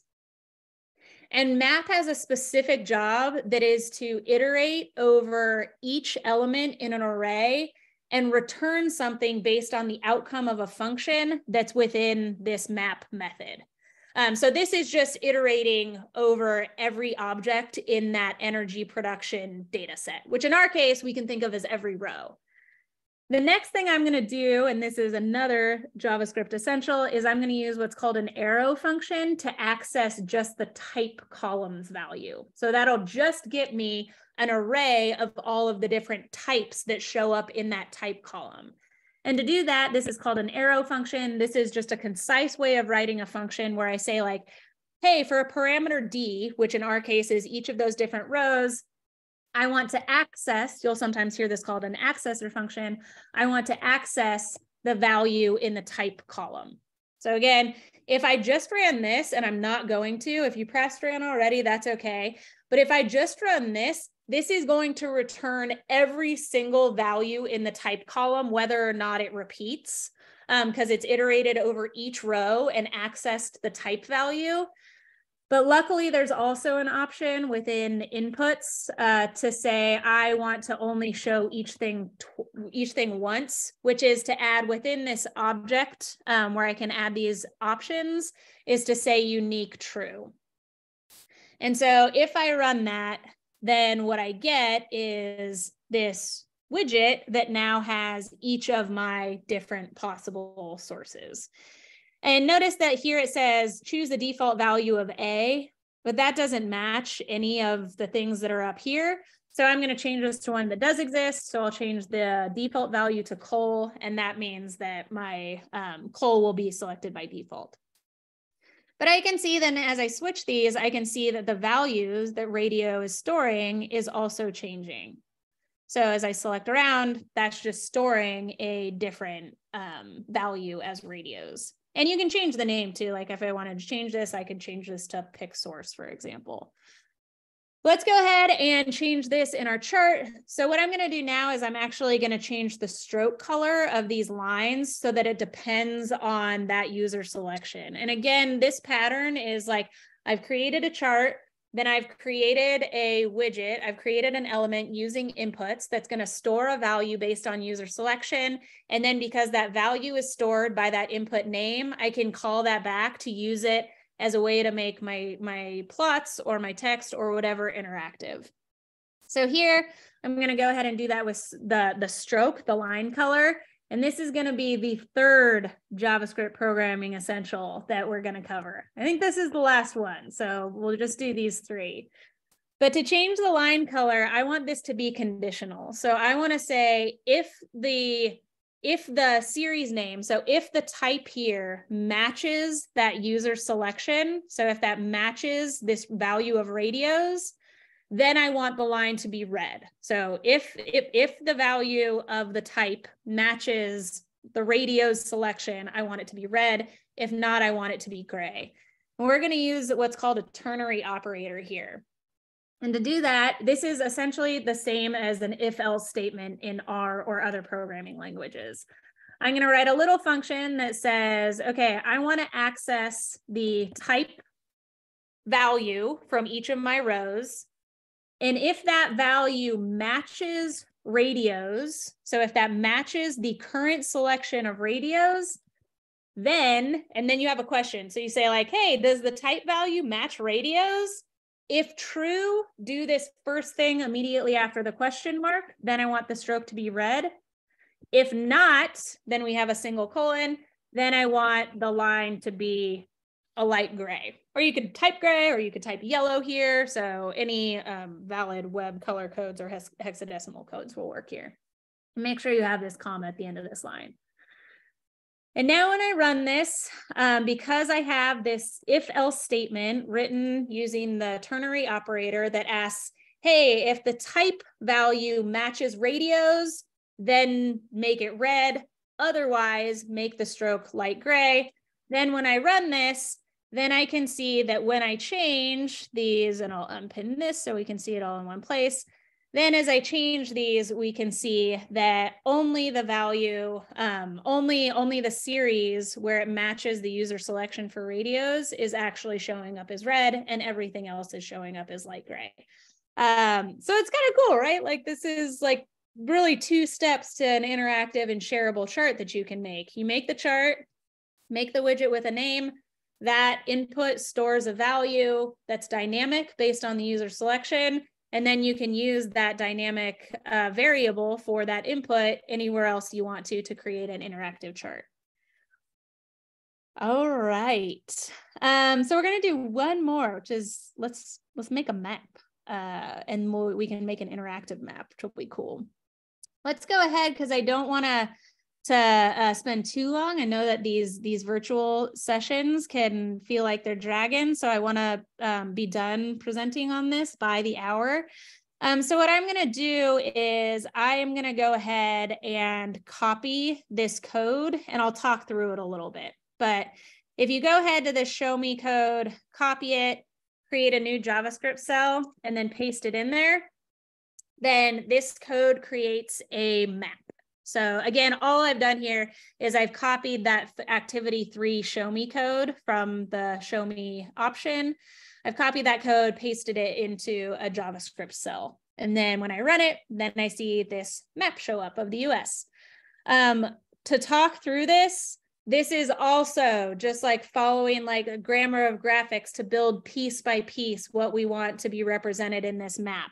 And map has a specific job that is to iterate over each element in an array and return something based on the outcome of a function that's within this map method. Um, so this is just iterating over every object in that energy production data set, which in our case, we can think of as every row. The next thing I'm going to do, and this is another JavaScript essential, is I'm going to use what's called an arrow function to access just the type columns value. So that'll just get me an array of all of the different types that show up in that type column. And to do that, this is called an arrow function. This is just a concise way of writing a function where I say like, hey, for a parameter D, which in our case is each of those different rows, I want to access, you'll sometimes hear this called an accessor function. I want to access the value in the type column. So again, if I just ran this, and I'm not going to, if you pressed ran already, that's okay. But if I just run this, this is going to return every single value in the type column, whether or not it repeats, because um, it's iterated over each row and accessed the type value. But luckily, there's also an option within inputs uh, to say I want to only show each thing each thing once, which is to add within this object um, where I can add these options is to say unique true. And so if I run that, then what I get is this widget that now has each of my different possible sources. And notice that here it says choose the default value of A, but that doesn't match any of the things that are up here. So I'm going to change this to one that does exist. So I'll change the default value to coal, and that means that my um, coal will be selected by default. But I can see then as I switch these, I can see that the values that radio is storing is also changing. So as I select around, that's just storing a different um, value as radios. And you can change the name too. Like if I wanted to change this, I could change this to pick source, for example. Let's go ahead and change this in our chart. So what I'm going to do now is I'm actually going to change the stroke color of these lines so that it depends on that user selection. And again, this pattern is like I've created a chart then I've created a widget. I've created an element using inputs that's going to store a value based on user selection. And then because that value is stored by that input name, I can call that back to use it as a way to make my, my plots or my text or whatever interactive. So here, I'm going to go ahead and do that with the, the stroke, the line color. And this is going to be the third JavaScript programming essential that we're going to cover. I think this is the last one. So we'll just do these three. But to change the line color, I want this to be conditional. So I want to say if the if the series name, so if the type here matches that user selection, so if that matches this value of radios, then I want the line to be red. So if, if, if the value of the type matches the radio's selection, I want it to be red. If not, I want it to be gray. And we're going to use what's called a ternary operator here. And to do that, this is essentially the same as an if else statement in R or other programming languages. I'm going to write a little function that says, okay, I want to access the type value from each of my rows and if that value matches radios, so if that matches the current selection of radios, then, and then you have a question. So you say like, hey, does the type value match radios? If true, do this first thing immediately after the question mark. Then I want the stroke to be red. If not, then we have a single colon. Then I want the line to be a light gray, or you could type gray, or you could type yellow here. So any um, valid web color codes or hex hexadecimal codes will work here. Make sure you have this comma at the end of this line. And now when I run this, um, because I have this if else statement written using the ternary operator that asks, hey, if the type value matches radios, then make it red. Otherwise, make the stroke light gray. Then when I run this, then I can see that when I change these, and I'll unpin this so we can see it all in one place, then as I change these, we can see that only the value, um, only, only the series where it matches the user selection for radios is actually showing up as red and everything else is showing up as light gray. Um, so it's kind of cool, right? Like this is like really two steps to an interactive and shareable chart that you can make. You make the chart, make the widget with a name, that input stores a value that's dynamic based on the user selection and then you can use that dynamic uh, variable for that input anywhere else you want to to create an interactive chart. All right. Um, so we're going to do one more, which is let's let's make a map uh, and we'll, we can make an interactive map, which will be cool. Let's go ahead because I don't want to to uh, spend too long. I know that these these virtual sessions can feel like they're dragging, so I want to um, be done presenting on this by the hour. Um, so what I'm going to do is I am going to go ahead and copy this code, and I'll talk through it a little bit. But if you go ahead to the show me code, copy it, create a new JavaScript cell, and then paste it in there, then this code creates a map. So again, all I've done here is I've copied that activity three show me code from the show me option. I've copied that code, pasted it into a JavaScript cell. And then when I run it, then I see this map show up of the US. Um, to talk through this, this is also just like following like a grammar of graphics to build piece by piece what we want to be represented in this map.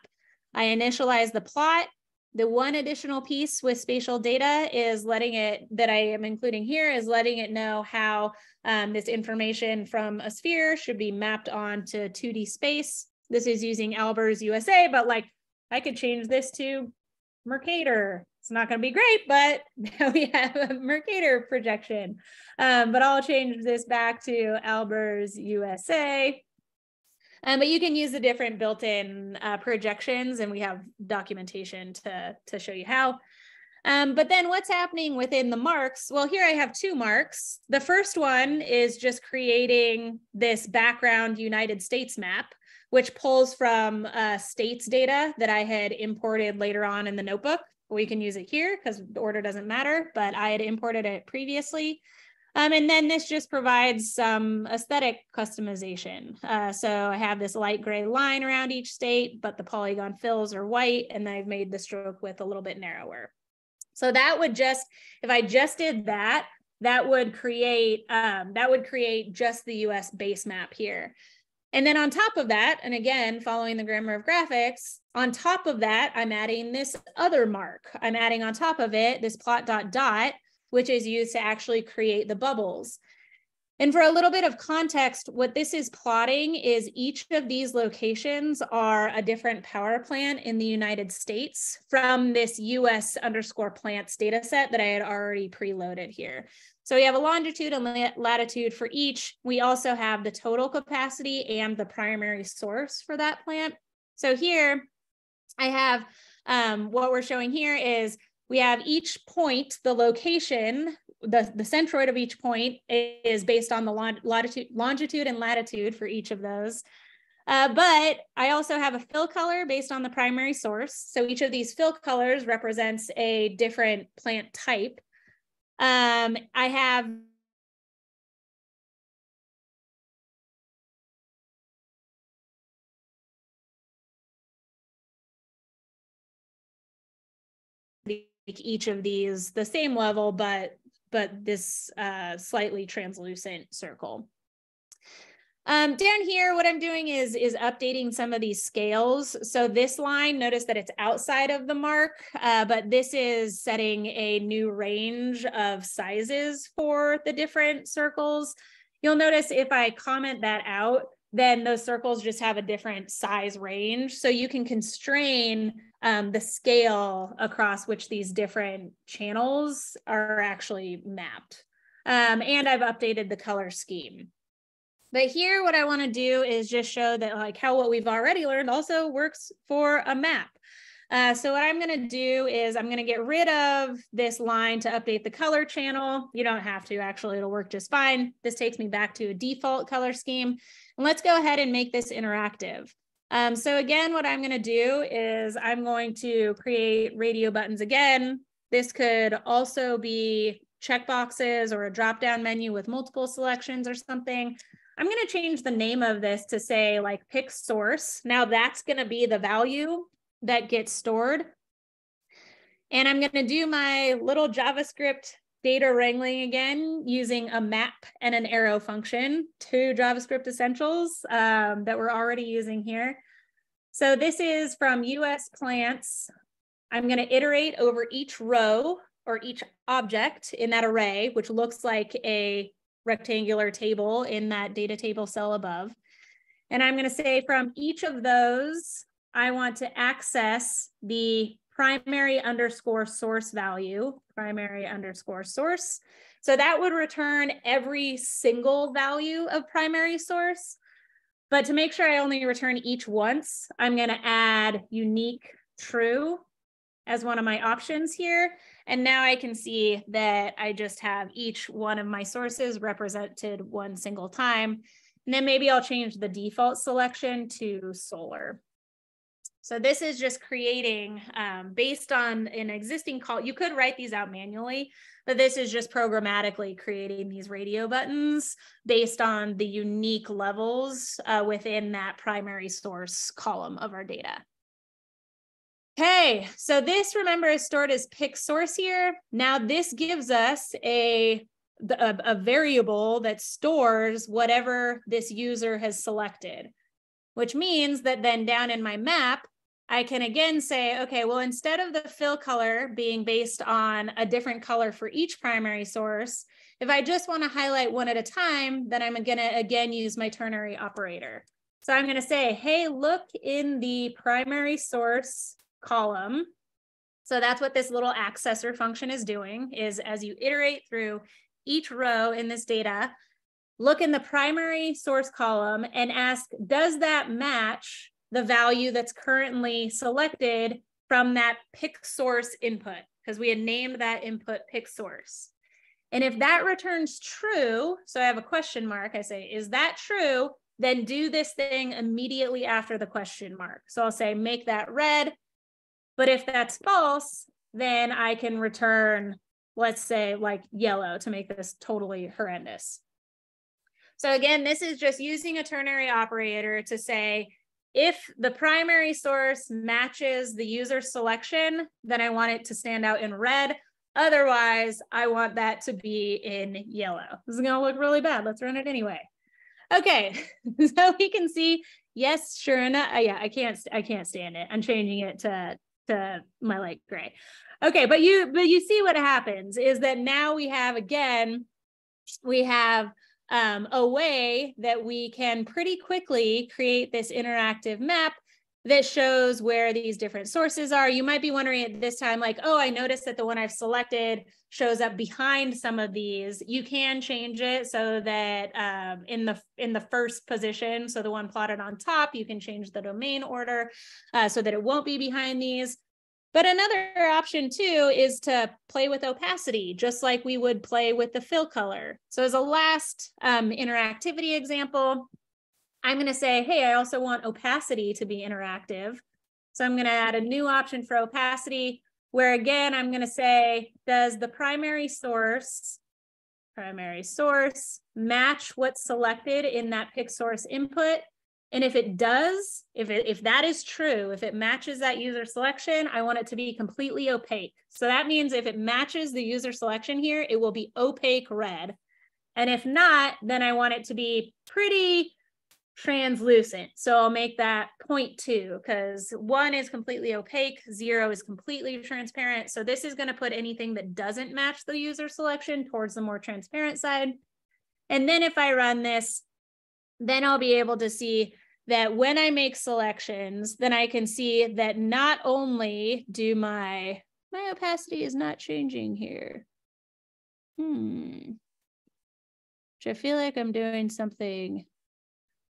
I initialize the plot, the one additional piece with spatial data is letting it, that I am including here, is letting it know how um, this information from a sphere should be mapped onto 2D space. This is using Albers USA, but like I could change this to Mercator. It's not going to be great, but now we have a Mercator projection. Um, but I'll change this back to Albers USA. Um, but you can use the different built-in uh, projections and we have documentation to, to show you how. Um, but then what's happening within the marks? Well, here I have two marks. The first one is just creating this background United States map, which pulls from uh, states data that I had imported later on in the notebook. We can use it here because the order doesn't matter, but I had imported it previously. Um, and then this just provides some aesthetic customization. Uh, so I have this light gray line around each state, but the polygon fills are white, and I've made the stroke width a little bit narrower. So that would just, if I just did that, that would create, um, that would create just the US base map here. And then on top of that, and again, following the grammar of graphics, on top of that, I'm adding this other mark. I'm adding on top of it, this plot dot dot, which is used to actually create the bubbles. And for a little bit of context, what this is plotting is each of these locations are a different power plant in the United States from this US underscore plants data set that I had already preloaded here. So we have a longitude and latitude for each. We also have the total capacity and the primary source for that plant. So here I have um, what we're showing here is we have each point, the location, the, the centroid of each point is based on the latitude, longitude and latitude for each of those. Uh, but I also have a fill color based on the primary source. So each of these fill colors represents a different plant type. Um, I have each of these the same level, but but this uh, slightly translucent circle. Um, down here, what I'm doing is, is updating some of these scales. So this line, notice that it's outside of the mark, uh, but this is setting a new range of sizes for the different circles. You'll notice if I comment that out, then those circles just have a different size range. So you can constrain um, the scale across which these different channels are actually mapped. Um, and I've updated the color scheme. But here, what I want to do is just show that like how what we've already learned also works for a map. Uh, so what I'm going to do is I'm going to get rid of this line to update the color channel. You don't have to, actually, it'll work just fine. This takes me back to a default color scheme. And let's go ahead and make this interactive. Um, so again, what I'm going to do is I'm going to create radio buttons again. This could also be checkboxes or a drop-down menu with multiple selections or something. I'm going to change the name of this to say like pick source. Now that's going to be the value that gets stored. And I'm going to do my little JavaScript data wrangling again using a map and an arrow function, two JavaScript essentials um, that we're already using here. So this is from US plants. I'm going to iterate over each row or each object in that array, which looks like a rectangular table in that data table cell above. And I'm going to say from each of those, I want to access the primary underscore source value, primary underscore source. So that would return every single value of primary source. But to make sure I only return each once, I'm going to add unique true as one of my options here. And now I can see that I just have each one of my sources represented one single time. And then maybe I'll change the default selection to solar. So this is just creating um, based on an existing call. You could write these out manually, but this is just programmatically creating these radio buttons based on the unique levels uh, within that primary source column of our data. Okay, so this remember is stored as pick source here. Now this gives us a, a, a variable that stores whatever this user has selected which means that then down in my map, I can again say, okay, well, instead of the fill color being based on a different color for each primary source, if I just want to highlight one at a time, then I'm going to again use my ternary operator. So I'm going to say, hey, look in the primary source column. So that's what this little accessor function is doing is as you iterate through each row in this data, look in the primary source column and ask, does that match the value that's currently selected from that pick source input? Because we had named that input pick source. And if that returns true, so I have a question mark, I say, is that true? Then do this thing immediately after the question mark. So I'll say, make that red. But if that's false, then I can return, let's say, like yellow to make this totally horrendous. So again, this is just using a ternary operator to say, if the primary source matches the user selection, then I want it to stand out in red. Otherwise, I want that to be in yellow. This is gonna look really bad. Let's run it anyway. Okay, so we can see, yes, sure enough, uh, yeah, I can't, I can't stand it. I'm changing it to, to my light gray. Okay, but you, but you see what happens is that now we have, again, we have um, a way that we can pretty quickly create this interactive map that shows where these different sources are. You might be wondering at this time, like, oh, I noticed that the one I've selected shows up behind some of these. You can change it so that um, in the in the first position, so the one plotted on top, you can change the domain order uh, so that it won't be behind these. But another option too is to play with opacity, just like we would play with the fill color. So as a last um, interactivity example, I'm gonna say, hey, I also want opacity to be interactive. So I'm gonna add a new option for opacity, where again, I'm gonna say, does the primary source, primary source match what's selected in that pick source input? And if it does, if, it, if that is true, if it matches that user selection, I want it to be completely opaque. So that means if it matches the user selection here, it will be opaque red. And if not, then I want it to be pretty translucent. So I'll make that 0.2 because one is completely opaque, zero is completely transparent. So this is going to put anything that doesn't match the user selection towards the more transparent side. And then if I run this, then I'll be able to see that when I make selections, then I can see that not only do my, my opacity is not changing here. Hmm. Which I feel like I'm doing something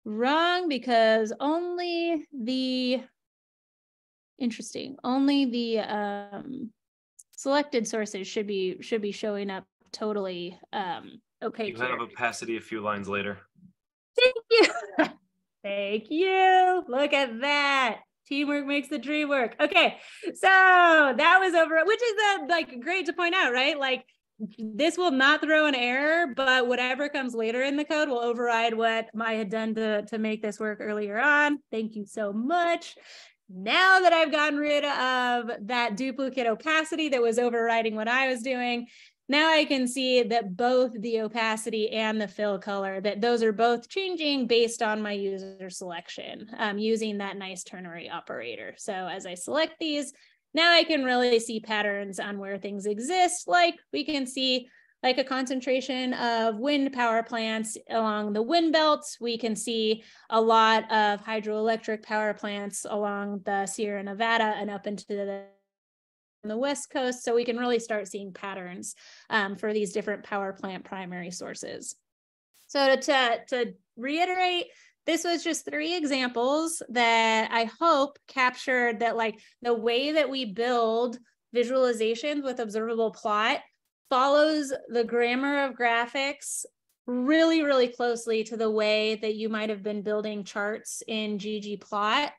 wrong because only the, interesting, only the um, selected sources should be, should be showing up totally um, okay. You have opacity a few lines later. Thank you. Thank you. Look at that. Teamwork makes the dream work. Okay. So that was over, which is uh, like great to point out, right? Like this will not throw an error, but whatever comes later in the code will override what I had done to, to make this work earlier on. Thank you so much. Now that I've gotten rid of that duplicate opacity that was overriding what I was doing, now I can see that both the opacity and the fill color, that those are both changing based on my user selection um, using that nice ternary operator. So as I select these, now I can really see patterns on where things exist. Like we can see like a concentration of wind power plants along the wind belts. We can see a lot of hydroelectric power plants along the Sierra Nevada and up into the the West Coast. So we can really start seeing patterns um, for these different power plant primary sources. So to, to reiterate, this was just three examples that I hope captured that like the way that we build visualizations with observable plot follows the grammar of graphics really, really closely to the way that you might have been building charts in ggplot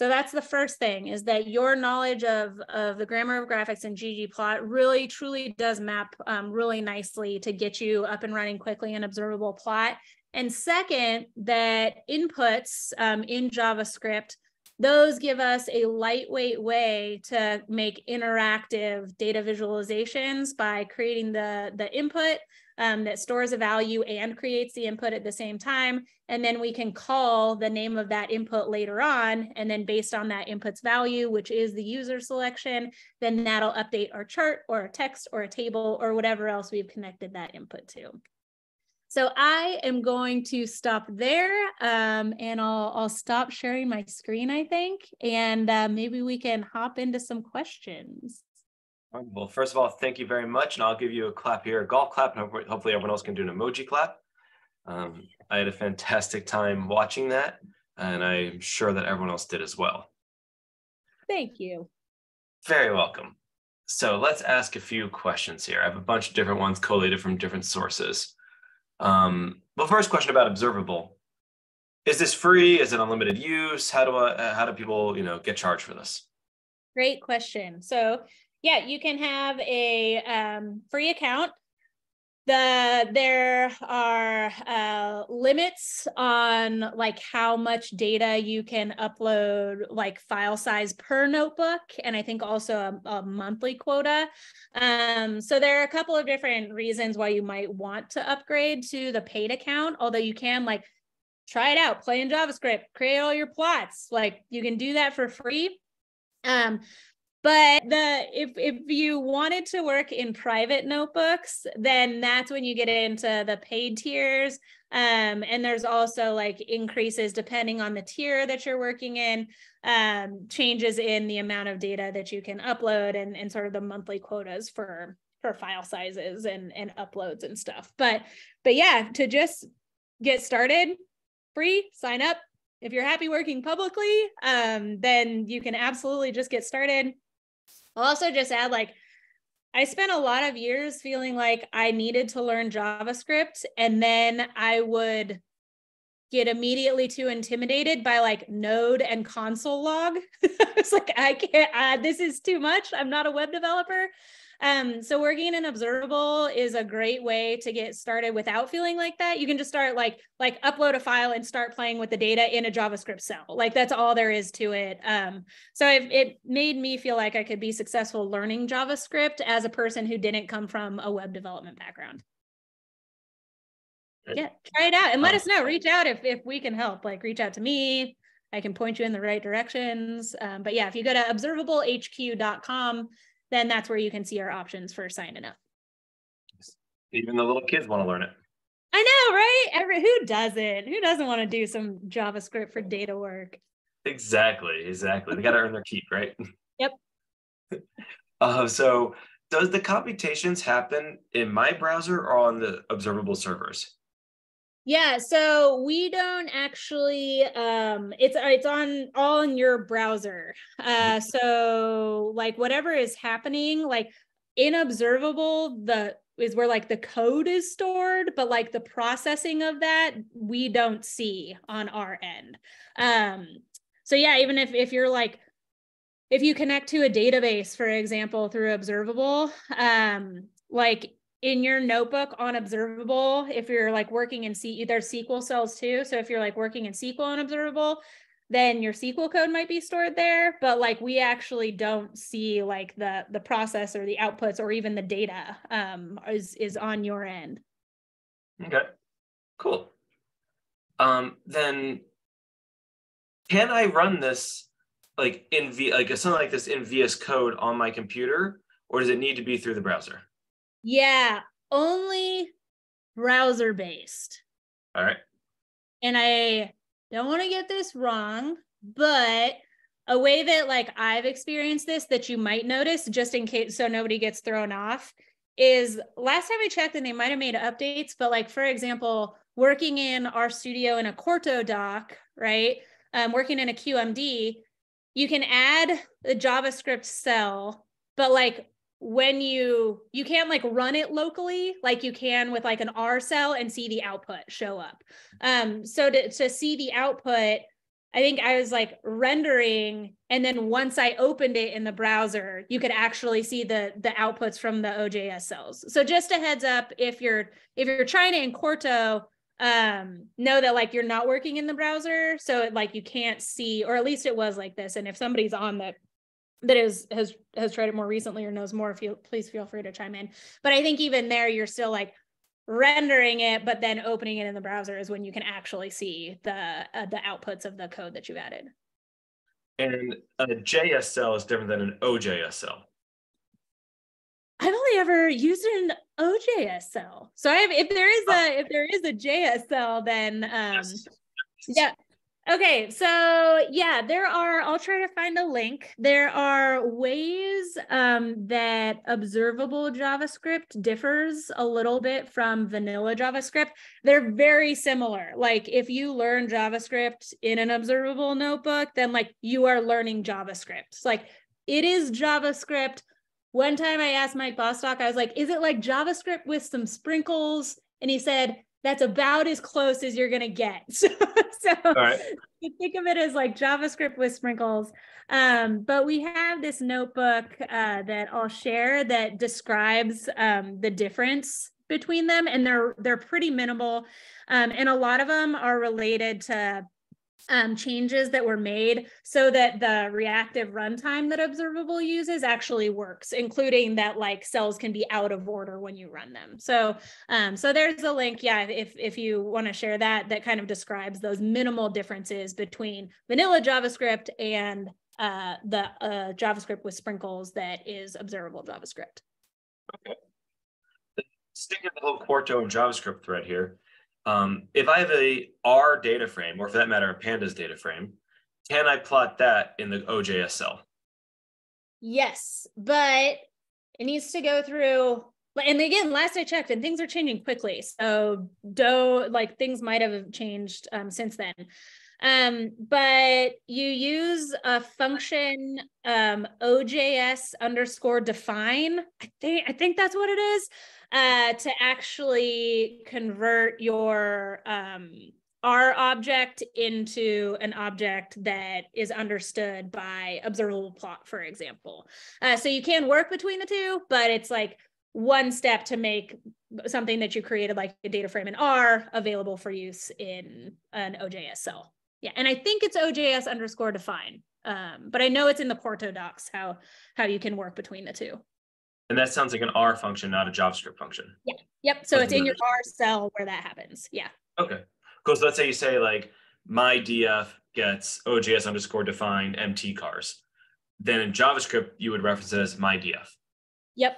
so that's the first thing is that your knowledge of, of the grammar of graphics and ggplot really truly does map um, really nicely to get you up and running quickly an observable plot. And second, that inputs um, in JavaScript, those give us a lightweight way to make interactive data visualizations by creating the, the input um, that stores a value and creates the input at the same time. And then we can call the name of that input later on. And then based on that input's value, which is the user selection, then that'll update our chart or a text or a table or whatever else we've connected that input to. So I am going to stop there um, and I'll, I'll stop sharing my screen, I think, and uh, maybe we can hop into some questions. Well, first of all, thank you very much. And I'll give you a clap here, a golf clap, and hopefully everyone else can do an emoji clap. Um, I had a fantastic time watching that, and I'm sure that everyone else did as well. Thank you. Very welcome. So let's ask a few questions here. I have a bunch of different ones collated from different sources. Um, well, first question about observable. Is this free? Is it unlimited use? How do I, uh, how do people, you know, get charged for this? Great question. So yeah, you can have a um, free account. The there are uh, limits on like how much data you can upload, like file size per notebook, and I think also a, a monthly quota. Um, so there are a couple of different reasons why you might want to upgrade to the paid account. Although you can like try it out, play in JavaScript, create all your plots. Like you can do that for free. Um, but the if if you wanted to work in private notebooks then that's when you get into the paid tiers. Um, and there's also like increases depending on the tier that you're working in um, changes in the amount of data that you can upload and, and sort of the monthly quotas for for file sizes and and uploads and stuff. But but yeah to just get started free sign up. If you're happy working publicly um, then you can absolutely just get started I'll also just add like I spent a lot of years feeling like I needed to learn JavaScript and then I would get immediately too intimidated by like node and console log. it's like I can't uh, this is too much. I'm not a web developer. Um, so working in observable is a great way to get started without feeling like that. You can just start like like upload a file and start playing with the data in a JavaScript cell. Like that's all there is to it. Um, so it, it made me feel like I could be successful learning JavaScript as a person who didn't come from a web development background. Yeah, try it out and let us know. Reach out if if we can help. Like reach out to me. I can point you in the right directions. Um, but yeah, if you go to observablehq.com, then that's where you can see our options for signing up. Even the little kids want to learn it. I know, right? Every who doesn't? Who doesn't want to do some JavaScript for data work? Exactly, exactly. They got to earn their keep, right? Yep. uh, so, does the computations happen in my browser or on the observable servers? Yeah, so we don't actually um it's it's on all in your browser. Uh so like whatever is happening like in observable the is where like the code is stored but like the processing of that we don't see on our end. Um so yeah, even if if you're like if you connect to a database for example through observable um like in your notebook on observable if you're like working in C there's SQL cells too. So if you're like working in SQL on observable, then your SQL code might be stored there. But like we actually don't see like the the process or the outputs or even the data um, is is on your end. Okay, cool. Um, then can I run this like in V like something like this in VS Code on my computer, or does it need to be through the browser? Yeah, only browser based. All right. And I don't want to get this wrong, but a way that like I've experienced this that you might notice just in case so nobody gets thrown off is last time I checked and they might have made updates, but like for example, working in RStudio in a Quarto doc, right? Um, working in a QMD, you can add the JavaScript cell, but like when you you can't like run it locally like you can with like an r cell and see the output show up. Um so to, to see the output i think i was like rendering and then once i opened it in the browser you could actually see the the outputs from the ojs cells. So just a heads up if you're if you're trying to in quarto um know that like you're not working in the browser so like you can't see or at least it was like this and if somebody's on the that is has has tried it more recently or knows more, feel please feel free to chime in. But I think even there, you're still like rendering it, but then opening it in the browser is when you can actually see the uh, the outputs of the code that you've added. And a JS cell is different than an OJS cell. I've only ever used an OJS cell. So I have, if there is a if there is a JS cell, then um, yes. yeah, Okay, so yeah, there are, I'll try to find a link. There are ways um, that observable JavaScript differs a little bit from vanilla JavaScript. They're very similar. Like if you learn JavaScript in an observable notebook, then like you are learning JavaScript. Like it is JavaScript. One time I asked Mike Bostock, I was like, is it like JavaScript with some sprinkles? And he said, that's about as close as you're going to get. so, so right. you think of it as like JavaScript with sprinkles. Um, but we have this notebook uh, that I'll share that describes um, the difference between them, and they're they're pretty minimal, um, and a lot of them are related to um, changes that were made so that the reactive runtime that observable uses actually works including that like cells can be out of order when you run them. So um, so there's a link yeah if if you want to share that that kind of describes those minimal differences between vanilla javascript and uh, the uh, javascript with sprinkles that is observable javascript. Okay. Sticking the whole quarto javascript thread here um, if I have a R data frame, or for that matter, a pandas data frame, can I plot that in the OJS cell? Yes, but it needs to go through. And again, last I checked, and things are changing quickly. So, do like things might have changed um, since then. Um, but you use a function um, OJS underscore define. I think I think that's what it is uh, to actually convert your um, R object into an object that is understood by observable plot, for example. Uh, so you can work between the two, but it's like one step to make something that you created like a data frame in R available for use in an OJS cell. Yeah, and I think it's OJS underscore define, um, but I know it's in the Quarto docs how how you can work between the two. And that sounds like an R function, not a JavaScript function. Yeah. Yep. So it's in your R cell where that happens. Yeah. Okay. Cool. So let's say you say like my DF gets OJS underscore defined mtcars. Then in JavaScript, you would reference it as my DF. Yep.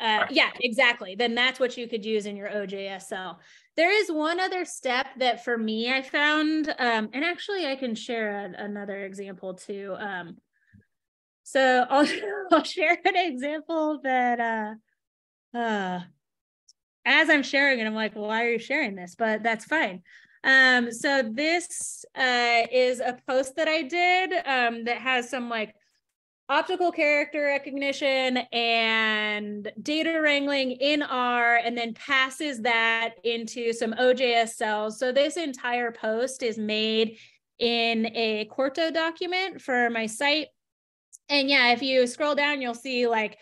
uh, yeah, exactly. Then that's what you could use in your OJS cell. There is one other step that for me I found, um, and actually I can share a, another example too. Um, so I'll, I'll share an example that uh, uh, as I'm sharing it, I'm like, why are you sharing this? But that's fine. Um, so this uh, is a post that I did um, that has some like optical character recognition and data wrangling in R and then passes that into some OJS cells. So this entire post is made in a Quarto document for my site. And yeah, if you scroll down, you'll see like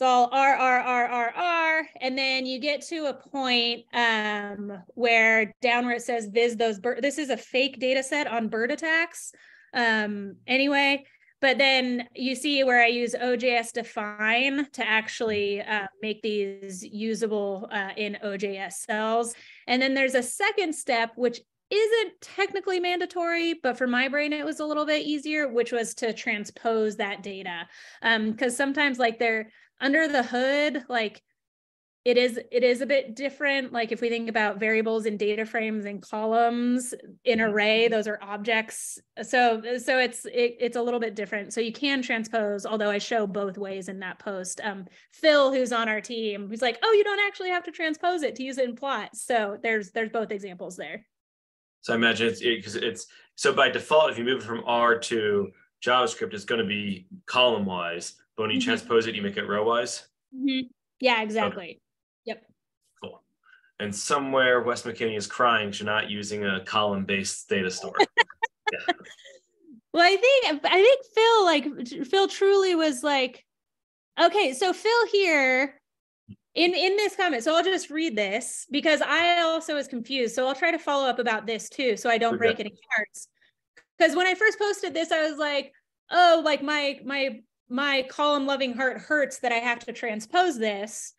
it's all R, R, R, R, R. And then you get to a point um, where down where it says viz those bird, this is a fake data set on bird attacks. Um, anyway, but then you see where I use OJS define to actually uh, make these usable uh, in cells, And then there's a second step, which isn't technically mandatory, but for my brain, it was a little bit easier, which was to transpose that data. Because um, sometimes, like, they're under the hood, like, it is it is a bit different. Like if we think about variables in data frames and columns in mm-hmm. array those are objects. So so it's it, it's a little bit different. So you can transpose although i show both ways in that post. Um, phil who's on our team he's like oh you don't actually have to transpose it to use it in plot so there's there's both examples there so i imagine it's because it, it's so by default if you move it from r to javascript it's going to be column wise but when you mm-hmm. transpose it you make it row wise mm-hmm. yeah exactly okay Yep. Cool. and somewhere Wes McKinney is crying you're not using a column-based data store. yeah. Well, I think I think Phil like Phil truly was like, okay, so Phil here in in this comment. So I'll just read this because I also was confused. So I'll try to follow up about this too, so I don't break any hearts. Because when I first posted this, I was like, oh, like my my my column loving heart hurts that I have to transpose this.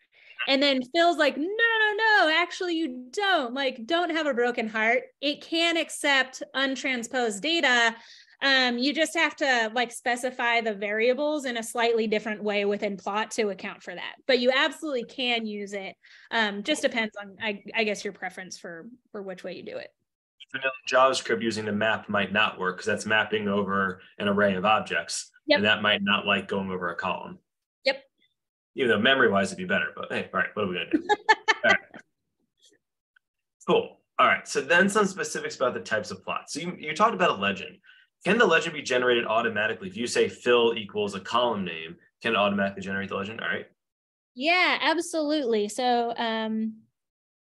And then Phil's like, no, no, no, actually, you don't. Like, don't have a broken heart. It can accept untransposed data. Um, you just have to like specify the variables in a slightly different way within plot to account for that. But you absolutely can use it. Um, just depends on, I, I guess, your preference for for which way you do it. Vanilla JavaScript using the map might not work because that's mapping over an array of objects, yep. and that might not like going over a column Yep. even though memory wise it'd be better. But hey, all right, what are we gonna do? right. Cool. All right. So then some specifics about the types of plots. So you, you talked about a legend. Can the legend be generated automatically? If you say fill equals a column name, can it automatically generate the legend? All right. Yeah, absolutely. So um,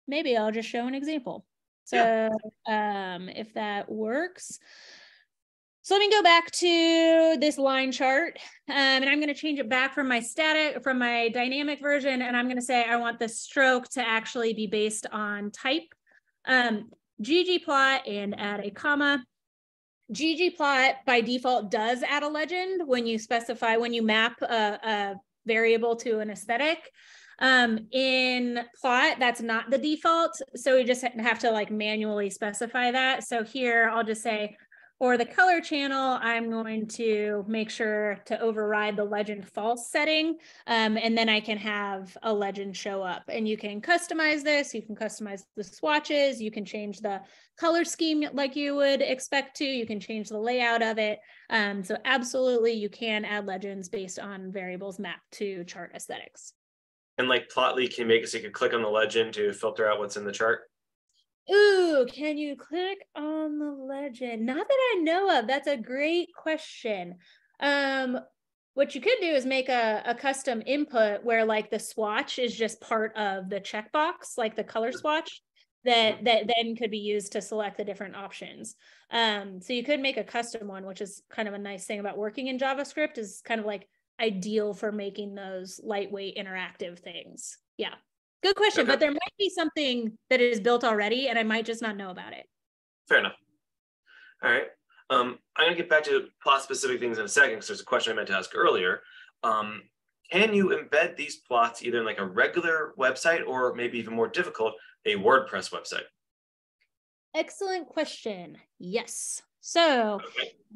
maybe I'll just show an example. So yeah. um, if that works. So let me go back to this line chart um, and I'm going to change it back from my static, from my dynamic version. And I'm going to say I want the stroke to actually be based on type. Um, ggplot and add a comma. Ggplot by default does add a legend when you specify, when you map a, a variable to an aesthetic. Um, in plot, that's not the default. So we just have to like manually specify that. So here I'll just say for the color channel, I'm going to make sure to override the legend false setting, um, and then I can have a legend show up. And you can customize this, you can customize the swatches, you can change the color scheme like you would expect to, you can change the layout of it. Um, so absolutely, you can add legends based on variables mapped to chart aesthetics. And like Plotly can make it so you can click on the legend to filter out what's in the chart? Ooh, can you click on the legend? Not that I know of. That's a great question. Um, what you could do is make a, a custom input where like the swatch is just part of the checkbox, like the color swatch that that then could be used to select the different options. Um, so you could make a custom one, which is kind of a nice thing about working in JavaScript is kind of like ideal for making those lightweight interactive things. Yeah. Good question, okay. but there might be something that is built already, and I might just not know about it. Fair enough. All right. Um, I'm going to get back to plot specific things in a second because there's a question I meant to ask earlier. Um, can you embed these plots either in like a regular website or maybe even more difficult, a WordPress website? Excellent question. Yes. So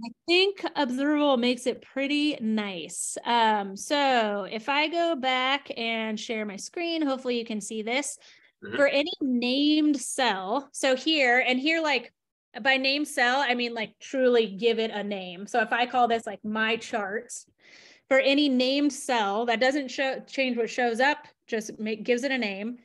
I think observable makes it pretty nice. Um, so if I go back and share my screen, hopefully you can see this. Mm-hmm. For any named cell, so here and here, like by name cell, I mean like truly give it a name. So if I call this like my charts, for any named cell that doesn't show change what shows up, just make gives it a name.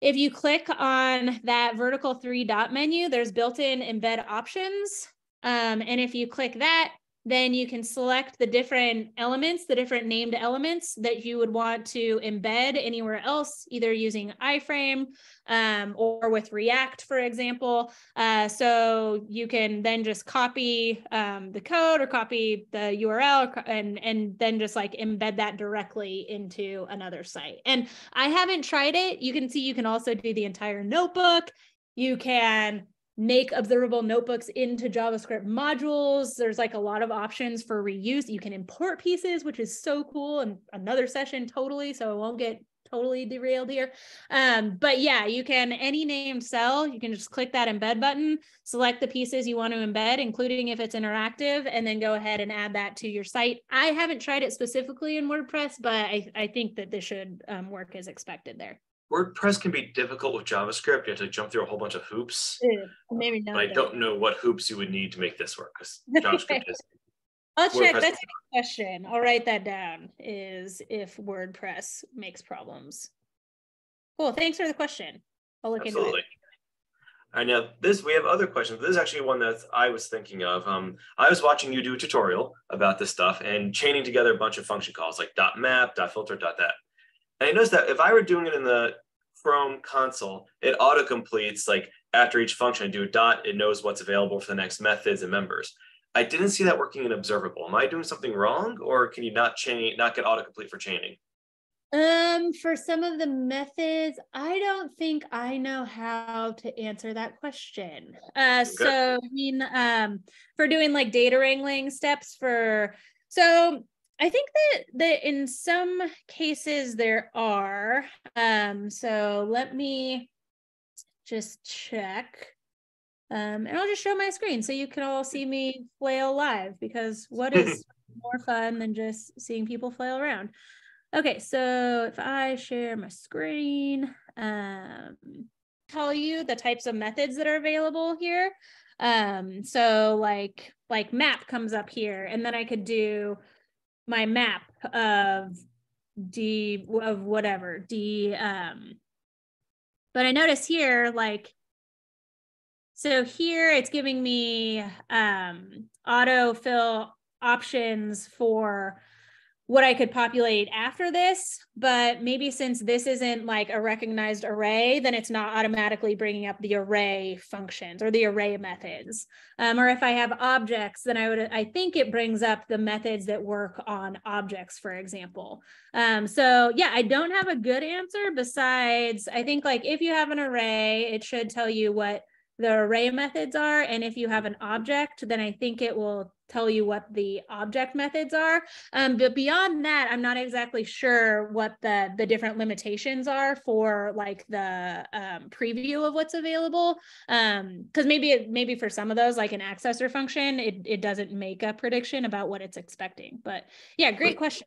If you click on that vertical three dot menu, there's built-in embed options. Um, and if you click that, then you can select the different elements, the different named elements that you would want to embed anywhere else, either using iframe um, or with React, for example. Uh, so you can then just copy um, the code or copy the URL and, and then just like embed that directly into another site. And I haven't tried it. You can see you can also do the entire notebook. You can make observable notebooks into JavaScript modules. There's like a lot of options for reuse. You can import pieces, which is so cool, and another session totally. So I won't get totally derailed here. Um, but yeah, you can any named cell, you can just click that embed button, select the pieces you want to embed, including if it's interactive, and then go ahead and add that to your site. I haven't tried it specifically in WordPress, but I, I think that this should um, work as expected there. WordPress can be difficult with JavaScript. You have to jump through a whole bunch of hoops. maybe not. But I don't know what hoops you would need to make this work because JavaScript is. I'll check. WordPress That's a good question. I'll write that down. Is if WordPress makes problems. Cool. Thanks for the question. I'll look Absolutely. into it. I know this. We have other questions. This is actually one that I was thinking of. Um, I was watching you do a tutorial about this stuff and chaining together a bunch of function calls like dot .map, dot .filter, dot .that. And I noticed that if I were doing it in the Chrome console, it auto completes like after each function I do a dot, it knows what's available for the next methods and members. I didn't see that working in observable. Am I doing something wrong or can you not chain not get autocomplete for chaining? Um, for some of the methods, I don't think I know how to answer that question. Uh, so I mean, um, for doing like data wrangling steps for so I think that that in some cases there are. Um, so let me just check. Um, and I'll just show my screen so you can all see me flail live because what is more fun than just seeing people flail around? Okay, so if I share my screen, um, tell you the types of methods that are available here. Um, so like like map comes up here, and then I could do my map of D of whatever D um but I notice here like so here it's giving me um autofill options for what I could populate after this, but maybe since this isn't like a recognized array, then it's not automatically bringing up the array functions or the array methods. Um, or if I have objects, then I would, I think it brings up the methods that work on objects, for example. Um, so yeah, I don't have a good answer besides, I think like if you have an array, it should tell you what the array methods are. And if you have an object, then I think it will tell you what the object methods are. Um, but beyond that, I'm not exactly sure what the, the different limitations are for like the um, preview of what's available. Because um, maybe it, maybe for some of those, like an accessor function, it, it doesn't make a prediction about what it's expecting. But yeah, great question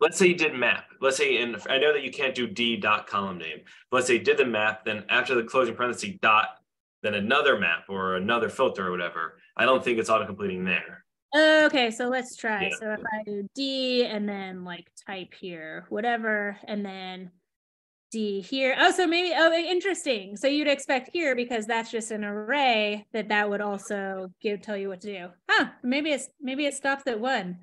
let's say you did map. Let's say, and I know that you can't do D dot column name. But let's say you did the map, then after the closing parenthesis dot then another map or another filter or whatever, I don't think it's auto completing there. Oh, okay, so let's try. Yeah. So if I do D and then like type here, whatever, and then D here. Oh, so maybe, oh, interesting. So you'd expect here because that's just an array that that would also give, tell you what to do. Huh, maybe it's, maybe it stops at one.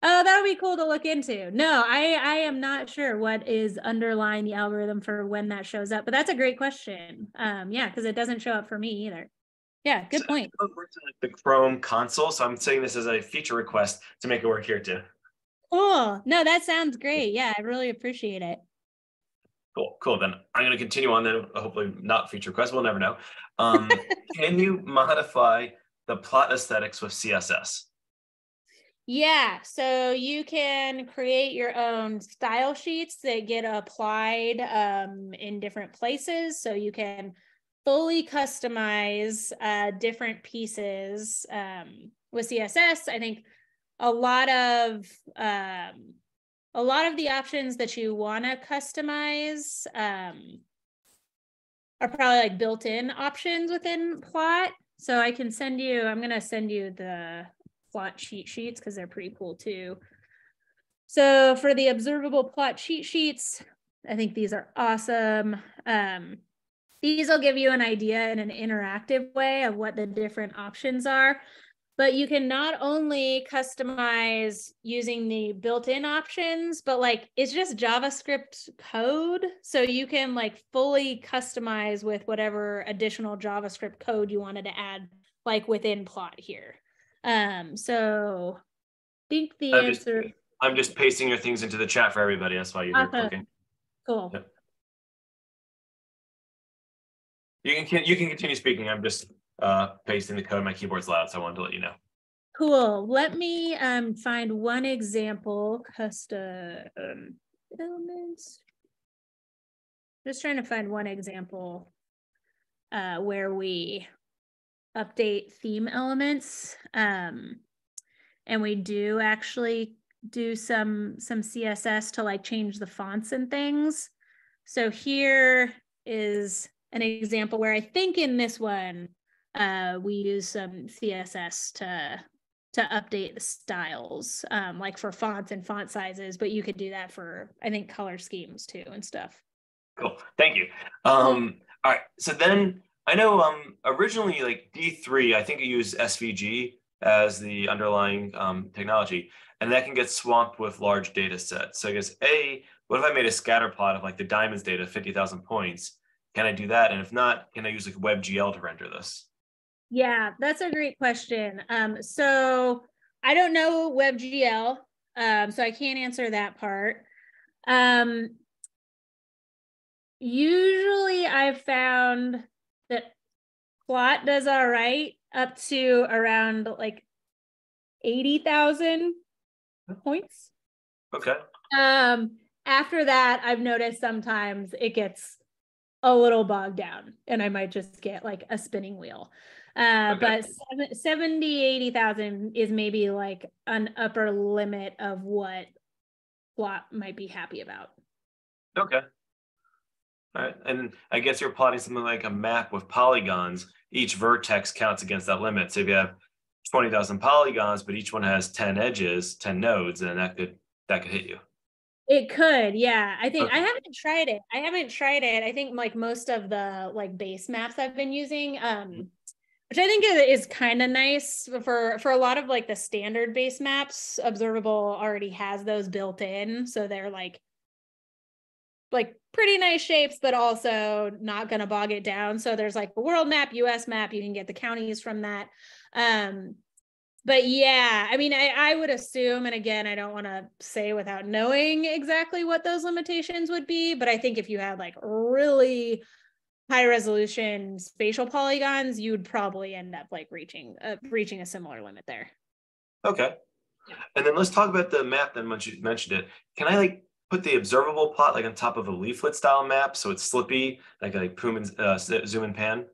Oh, that would be cool to look into. No, I I am not sure what is underlying the algorithm for when that shows up, but that's a great question. Um, yeah, because it doesn't show up for me either. Yeah, good so point. The Chrome console, so I'm saying this as a feature request to make it work here too. Cool. No, that sounds great. Yeah, I really appreciate it. Cool, cool. Then I'm going to continue on. Then hopefully not feature request. We'll never know. Um, can you modify the plot aesthetics with CSS? Yeah, so you can create your own style sheets that get applied um, in different places. So you can fully customize uh, different pieces um, with CSS. I think a lot of um, a lot of the options that you want to customize um, are probably like built-in options within plot. So I can send you, I'm going to send you the plot cheat sheets because they're pretty cool too. So for the observable plot cheat sheets, I think these are awesome. Um, these will give you an idea in an interactive way of what the different options are but you can not only customize using the built-in options but like it's just javascript code so you can like fully customize with whatever additional javascript code you wanted to add like within plot here um so i think the I'm answer just, i'm just pasting your things into the chat for everybody that's why you're here clicking cool yep. you can you can continue speaking i'm just uh, pasting the code. My keyboard's loud, so I wanted to let you know. Cool. Let me um, find one example. Custom elements. Just trying to find one example uh, where we update theme elements. Um, and we do actually do some some css to like change the fonts and things so here is an example where i think in this one uh, we use some CSS to to update the styles, um, like for fonts and font sizes. But you could do that for I think color schemes too and stuff. Cool, thank you. Um, all right, so then I know um, originally like D three, I think you use SVG as the underlying um, technology, and that can get swamped with large data sets. So I guess a, what if I made a scatter plot of like the diamonds data, fifty thousand points? Can I do that? And if not, can I use like WebGL to render this? Yeah, that's a great question. Um, so I don't know WebGL, um, so I can't answer that part. Um, usually I've found that plot does all right up to around like 80,000 points. Okay. Um, after that, I've noticed sometimes it gets a little bogged down and I might just get like a spinning wheel. Uh, okay. But 70, 80,000 is maybe like an upper limit of what plot might be happy about. Okay. Right. And I guess you're plotting something like a map with polygons. Each vertex counts against that limit. So if you have 20,000 polygons, but each one has 10 edges, 10 nodes, then that could that could hit you. It could, yeah. I think okay. I haven't tried it. I haven't tried it. I think like most of the like base maps I've been using, um, which I think is, is kind of nice for for a lot of like the standard base maps. Observable already has those built in, so they're like like pretty nice shapes, but also not going to bog it down. So there's like a world map, US map. You can get the counties from that. Um, but yeah, I mean, I, I would assume, and again, I don't want to say without knowing exactly what those limitations would be, but I think if you had like really high resolution spatial polygons, you would probably end up like reaching uh, reaching a similar limit there. Okay. And then let's talk about the map then once you mentioned it. Can I like put the observable plot like on top of a leaflet style map so it's slippy, like like zoom and, uh, zoom and pan?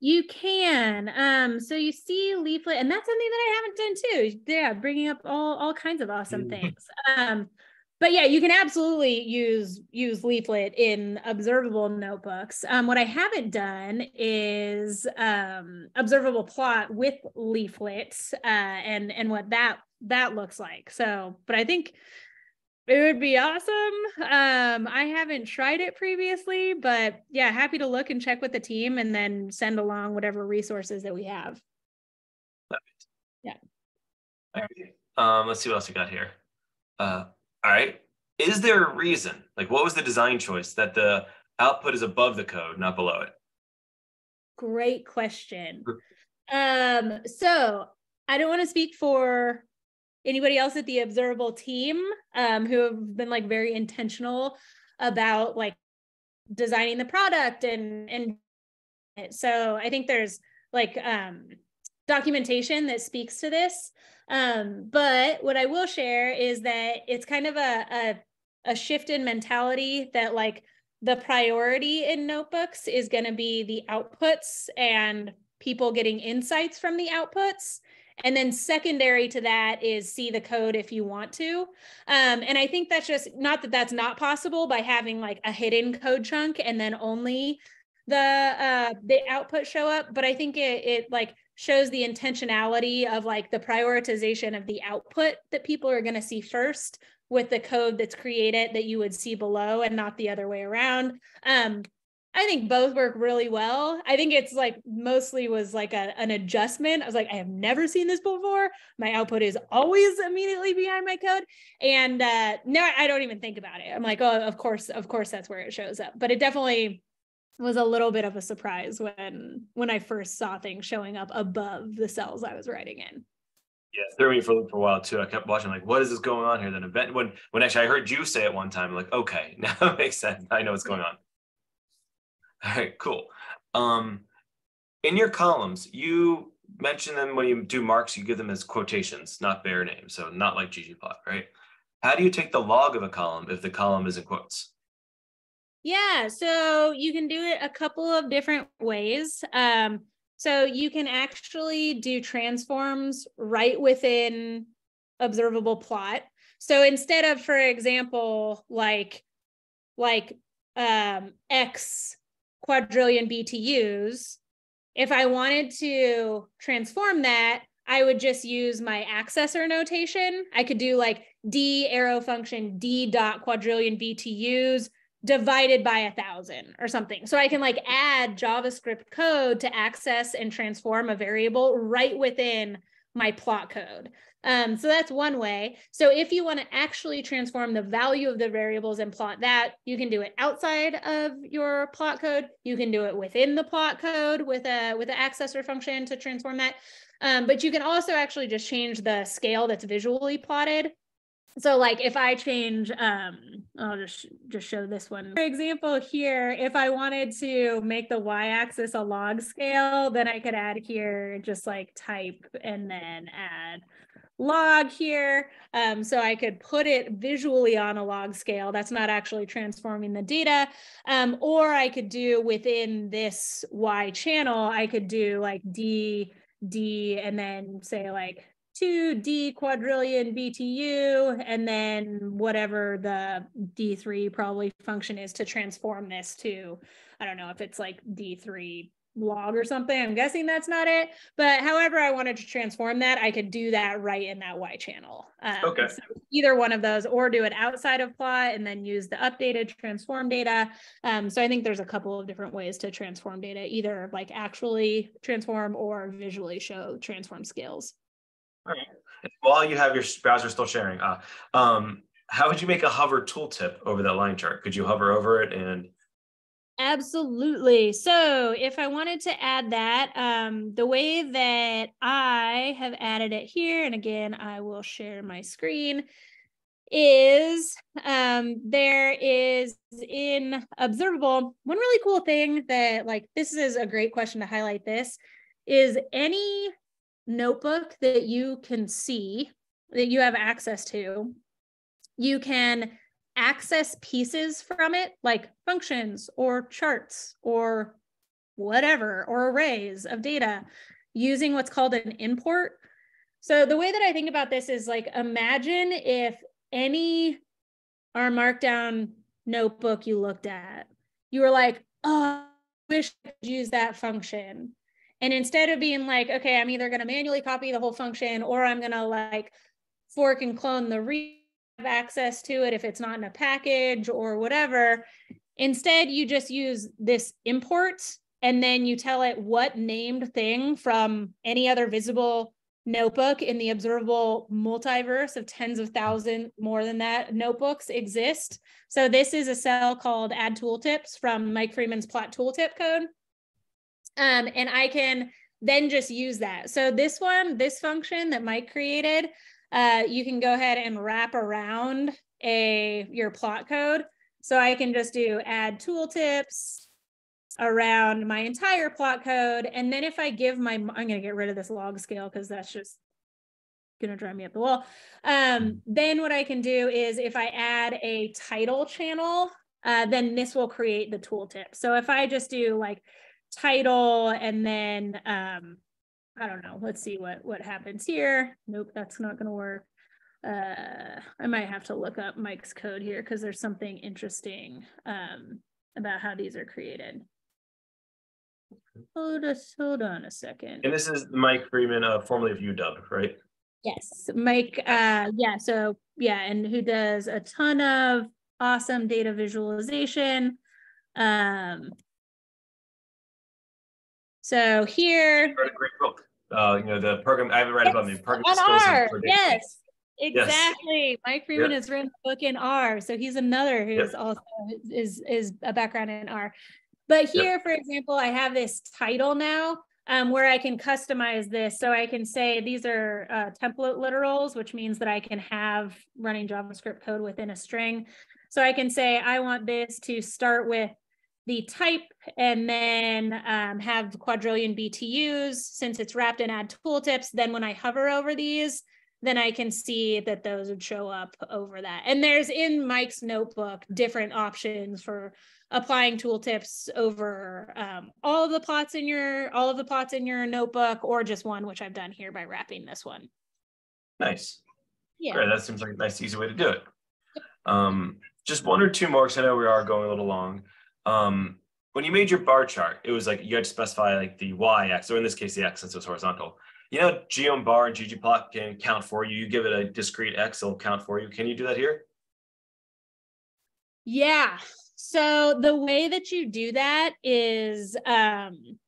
You can. Um, so you see leaflet, and that's something that I haven't done too. Yeah, bringing up all all kinds of awesome mm-hmm. things. Um, but yeah, you can absolutely use use leaflet in observable notebooks. Um, what I haven't done is um, observable plot with leaflets uh, and and what that that looks like. So, but I think it would be awesome. Um, I haven't tried it previously, but yeah, happy to look and check with the team and then send along whatever resources that we have. Yeah. Um, let's see what else we got here. Uh, all right. Is there a reason? Like, what was the design choice that the output is above the code, not below it? Great question. Um, so I don't want to speak for anybody else at the observable team um, who have been like very intentional about like designing the product and and so I think there's like um, documentation that speaks to this. Um, but what I will share is that it's kind of a, a, a shift in mentality that like the priority in notebooks is going to be the outputs and people getting insights from the outputs. And then secondary to that is see the code if you want to. Um, and I think that's just not that that's not possible by having like a hidden code chunk and then only the uh, the output show up. But I think it it like shows the intentionality of like the prioritization of the output that people are going to see first with the code that's created that you would see below and not the other way around. Um, I think both work really well. I think it's like mostly was like a, an adjustment. I was like, I have never seen this before. My output is always immediately behind my code. And uh, now I don't even think about it. I'm like, oh, of course, of course, that's where it shows up. But it definitely was a little bit of a surprise when when I first saw things showing up above the cells I was writing in. Yeah, threw me for, for a while too. I kept watching, like, what is this going on here? Then event when when actually I heard you say it one time, like, okay, now it makes sense. I know what's going on. All right, cool. Um, in your columns, you mention them when you do marks, you give them as quotations, not bare names. So not like ggplot, right? How do you take the log of a column if the column is in quotes? Yeah, so you can do it a couple of different ways. Um, so you can actually do transforms right within observable plot. So instead of, for example, like like um, X quadrillion BTUs, if I wanted to transform that, I would just use my accessor notation. I could do like D arrow function D dot quadrillion BTUs divided by a thousand or something. So I can like add JavaScript code to access and transform a variable right within my plot code. Um, so that's one way. So if you want to actually transform the value of the variables and plot that, you can do it outside of your plot code. You can do it within the plot code with a with an accessor function to transform that. Um, but you can also actually just change the scale that's visually plotted so like if I change, um, I'll just just show this one. For example, here, if I wanted to make the y-axis a log scale, then I could add here just like type and then add log here. Um, so I could put it visually on a log scale. That's not actually transforming the data. Um, or I could do within this Y channel, I could do like D, D, and then say like two D quadrillion BTU, and then whatever the D3 probably function is to transform this to, I don't know if it's like D3 log or something. I'm guessing that's not it. But however I wanted to transform that, I could do that right in that Y channel. Um, okay. So either one of those, or do it outside of plot and then use the updated transform data. Um, so I think there's a couple of different ways to transform data, either like actually transform or visually show transform scales. All right. While you have your browser still sharing, uh, um, how would you make a hover tooltip over that line chart? Could you hover over it and? Absolutely. So if I wanted to add that, um, the way that I have added it here, and again, I will share my screen, is um, there is in observable, one really cool thing that like, this is a great question to highlight this, is any notebook that you can see, that you have access to, you can access pieces from it, like functions or charts or whatever, or arrays of data using what's called an import. So the way that I think about this is like imagine if any R markdown notebook you looked at, you were like, oh, I wish I could use that function. And instead of being like, okay, I'm either going to manually copy the whole function or I'm going to like fork and clone the read access to it if it's not in a package or whatever. Instead, you just use this import and then you tell it what named thing from any other visible notebook in the observable multiverse of tens of thousands more than that notebooks exist. So this is a cell called add tooltips from Mike Freeman's plot tooltip code. Um, and I can then just use that. So this one, this function that Mike created, uh, you can go ahead and wrap around a your plot code. So I can just do add tooltips around my entire plot code. And then if I give my, I'm going to get rid of this log scale because that's just going to drive me up the wall. Um, then what I can do is if I add a title channel uh, then this will create the tooltip. So if I just do like title and then, um, I don't know, let's see what, what happens here. Nope, that's not gonna work. Uh, I might have to look up Mike's code here because there's something interesting um, about how these are created. Hold, us, hold on a second. And this is Mike Freeman, uh, formerly of UW, right? Yes, Mike. Uh, yeah. So yeah, and who does a ton of awesome data visualization. Um, so here, great book. Uh, you know the program. I haven't read about the program skills. R, yes, exactly. Yes. Mike Freeman yep. has written a book in R, so he's another who's yep. also is is a background in R. But here, yep. for example, I have this title now um, where I can customize this. So I can say these are uh, template literals, which means that I can have running JavaScript code within a string. So I can say, I want this to start with the type and then um, have quadrillion BTUs since it's wrapped in add tooltips. Then when I hover over these, then I can see that those would show up over that. And there's in Mike's notebook different options for applying tooltips over um, all of the plots in your all of the plots in your notebook or just one, which I've done here by wrapping this one. Nice. Yeah. Great. That seems like a nice, easy way to do it. Um, just one or two more, because I know we are going a little long. Um, when you made your bar chart, it was like you had to specify like the y-axis, or in this case, the x since was horizontal. You know, geom_bar and ggplot can count for you. You give it a discrete x, it'll count for you. Can you do that here? Yeah. So the way that you do that is um,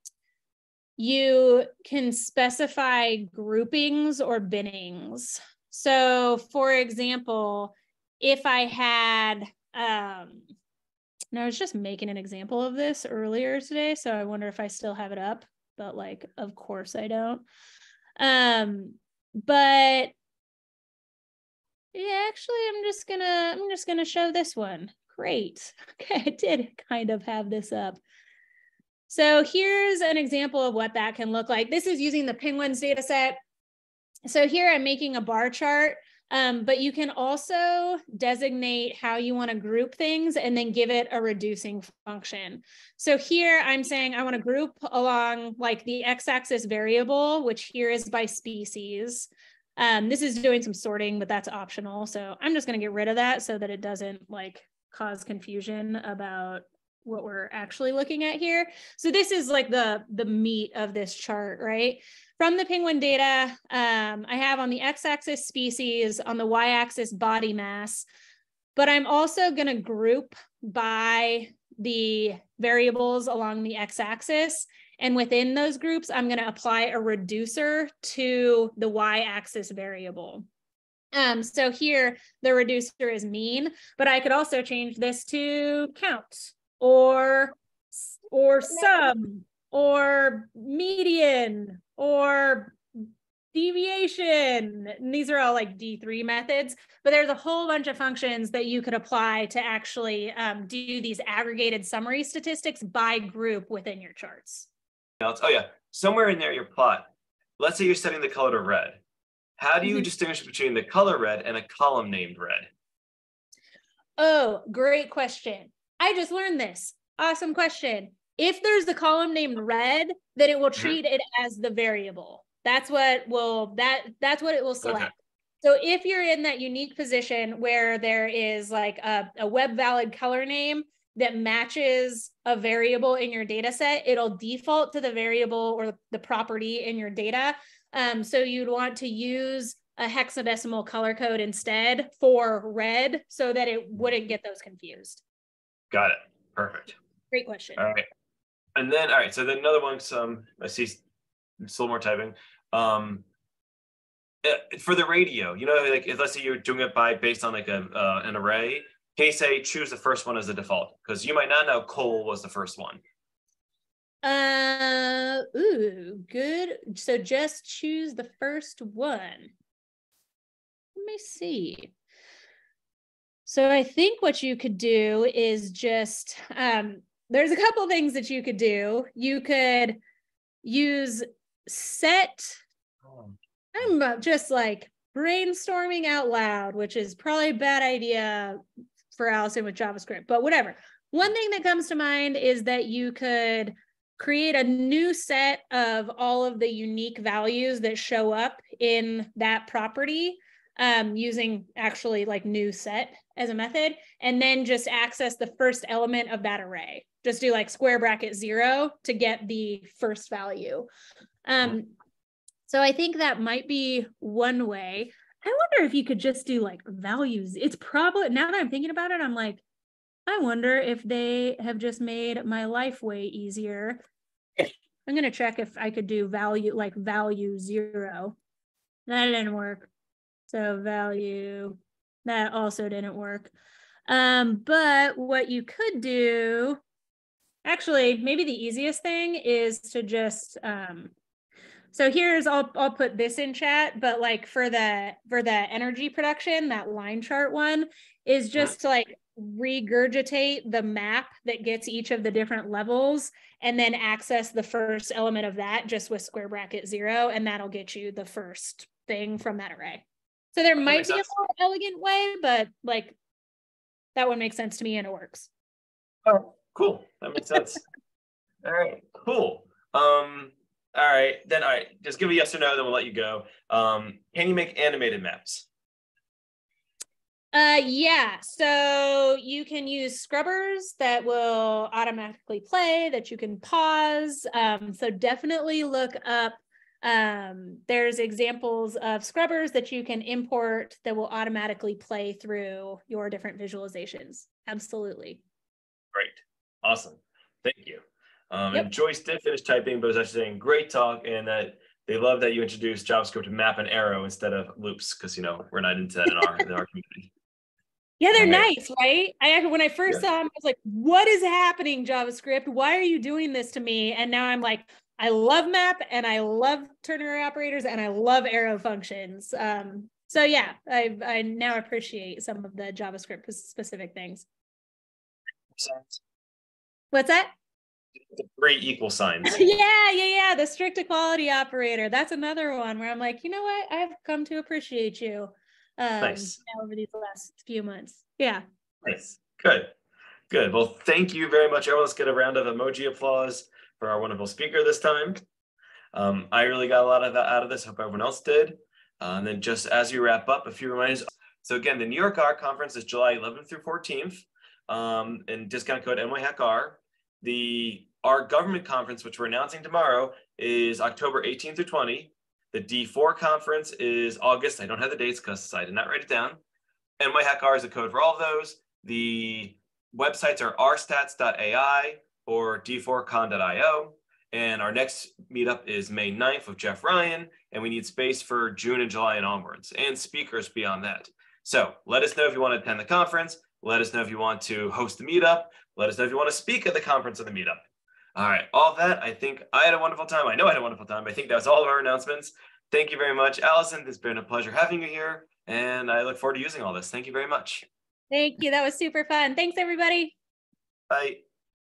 you can specify groupings or binnings. So for example, if I had, um, and I was just making an example of this earlier today, so I wonder if I still have it up, but like, of course I don't. Um, but yeah, actually, I'm just gonna, I'm just gonna show this one great. Okay, I did kind of have this up. So here's an example of what that can look like. This is using the penguins data set. So here I'm making a bar chart, um, but you can also designate how you want to group things and then give it a reducing function. So here I'm saying I want to group along like the x-axis variable, which here is by species. Um, this is doing some sorting, but that's optional. So I'm just going to get rid of that so that it doesn't like cause confusion about what we're actually looking at here. So this is like the, the meat of this chart, right? From the penguin data, um, I have on the x-axis species, on the y-axis body mass, but I'm also gonna group by the variables along the x-axis. And within those groups, I'm gonna apply a reducer to the y-axis variable. Um, so here the reducer is mean, but I could also change this to count or or sum or median or deviation. And these are all like D3 methods, but there's a whole bunch of functions that you could apply to actually um, do these aggregated summary statistics by group within your charts. Oh yeah, somewhere in there, your plot, let's say you're setting the color to red. How do you mm-hmm. distinguish between the color red and a column named red? Oh, great question. I just learned this. Awesome question. If there's a column named red, then it will mm-hmm. treat it as the variable. That's what will that that's what it will select. Okay. So if you're in that unique position where there is like a, a web valid color name that matches a variable in your data set, it'll default to the variable or the property in your data. Um, so you'd want to use a hexadecimal color code instead for red so that it wouldn't get those confused. Got it. Perfect. Great question. All right. And then, all right. So then another one, some, I see still more typing. Um, uh, for the radio, you know, like if, let's say you're doing it by based on like a, uh, an array, can you say choose the first one as the default? Because you might not know coal was the first one. Uh, ooh, good. So just choose the first one. Let me see. So I think what you could do is just, um, there's a couple things that you could do. You could use set. I'm just like brainstorming out loud, which is probably a bad idea for Allison with JavaScript, but whatever. One thing that comes to mind is that you could create a new set of all of the unique values that show up in that property um, using actually like new set as a method, and then just access the first element of that array. Just do like square bracket zero to get the first value. Um, so I think that might be one way. I wonder if you could just do like values. It's probably now that I'm thinking about it, I'm like, I wonder if they have just made my life way easier. I'm gonna check if I could do value like value zero. That didn't work. So value that also didn't work. Um, but what you could do, actually, maybe the easiest thing is to just um, so here's I'll I'll put this in chat, but like for the for the energy production, that line chart one is just to like regurgitate the map that gets each of the different levels and then access the first element of that just with square bracket zero, and that'll get you the first thing from that array. So there might be sense. a more elegant way, but like that one makes sense to me and it works. Oh, cool. That makes sense. all right, cool. Um, all right, then all right, just give a yes or no, then we'll let you go. Um, can you make animated maps? Uh, yeah. So you can use scrubbers that will automatically play, that you can pause. Um, so definitely look up. Um, there's examples of scrubbers that you can import that will automatically play through your different visualizations. Absolutely. Great. Awesome. Thank you. Um, yep. And Joyce did finish typing, but was actually saying great talk and that they love that you introduced JavaScript to map and arrow instead of loops because you know we're not into that in our in our community. Yeah, they're nice, right? I when I first yeah. saw them, I was like, "What is happening, JavaScript? Why are you doing this to me?" And now I'm like, I love map and I love ternary operators and I love arrow functions. Um, so yeah, I I now appreciate some of the JavaScript specific things. What's that? the three equal signs. yeah, yeah, yeah. The strict equality operator. That's another one where I'm like, you know what? I've come to appreciate you um, nice. over these last few months. Yeah. Nice. Good. Good. Well, thank you very much, everyone. Let's get a round of emoji applause for our wonderful speaker this time. Um, I really got a lot of that out of this. Hope everyone else did. Uh, and then just as you wrap up, a few reminders. So again, the New York R Conference is July 11th through 14th. Um, and discount code NYHackR. The R government conference, which we're announcing tomorrow, is October 18th through 20. The D4 conference is August. I don't have the dates because I did not write it down. NYHackR is the code for all of those. The websites are rstats.ai or d4con.io. And our next meetup is May 9th with Jeff Ryan, and we need space for June and July and onwards, and speakers beyond that. So let us know if you want to attend the conference. Let us know if you want to host the meetup. Let us know if you want to speak at the conference or the meetup. All right, all that. I think I had a wonderful time. I know I had a wonderful time. I think that was all of our announcements. Thank you very much, Allison. It's been a pleasure having you here, and I look forward to using all this. Thank you very much. Thank you. That was super fun. Thanks, everybody. Bye.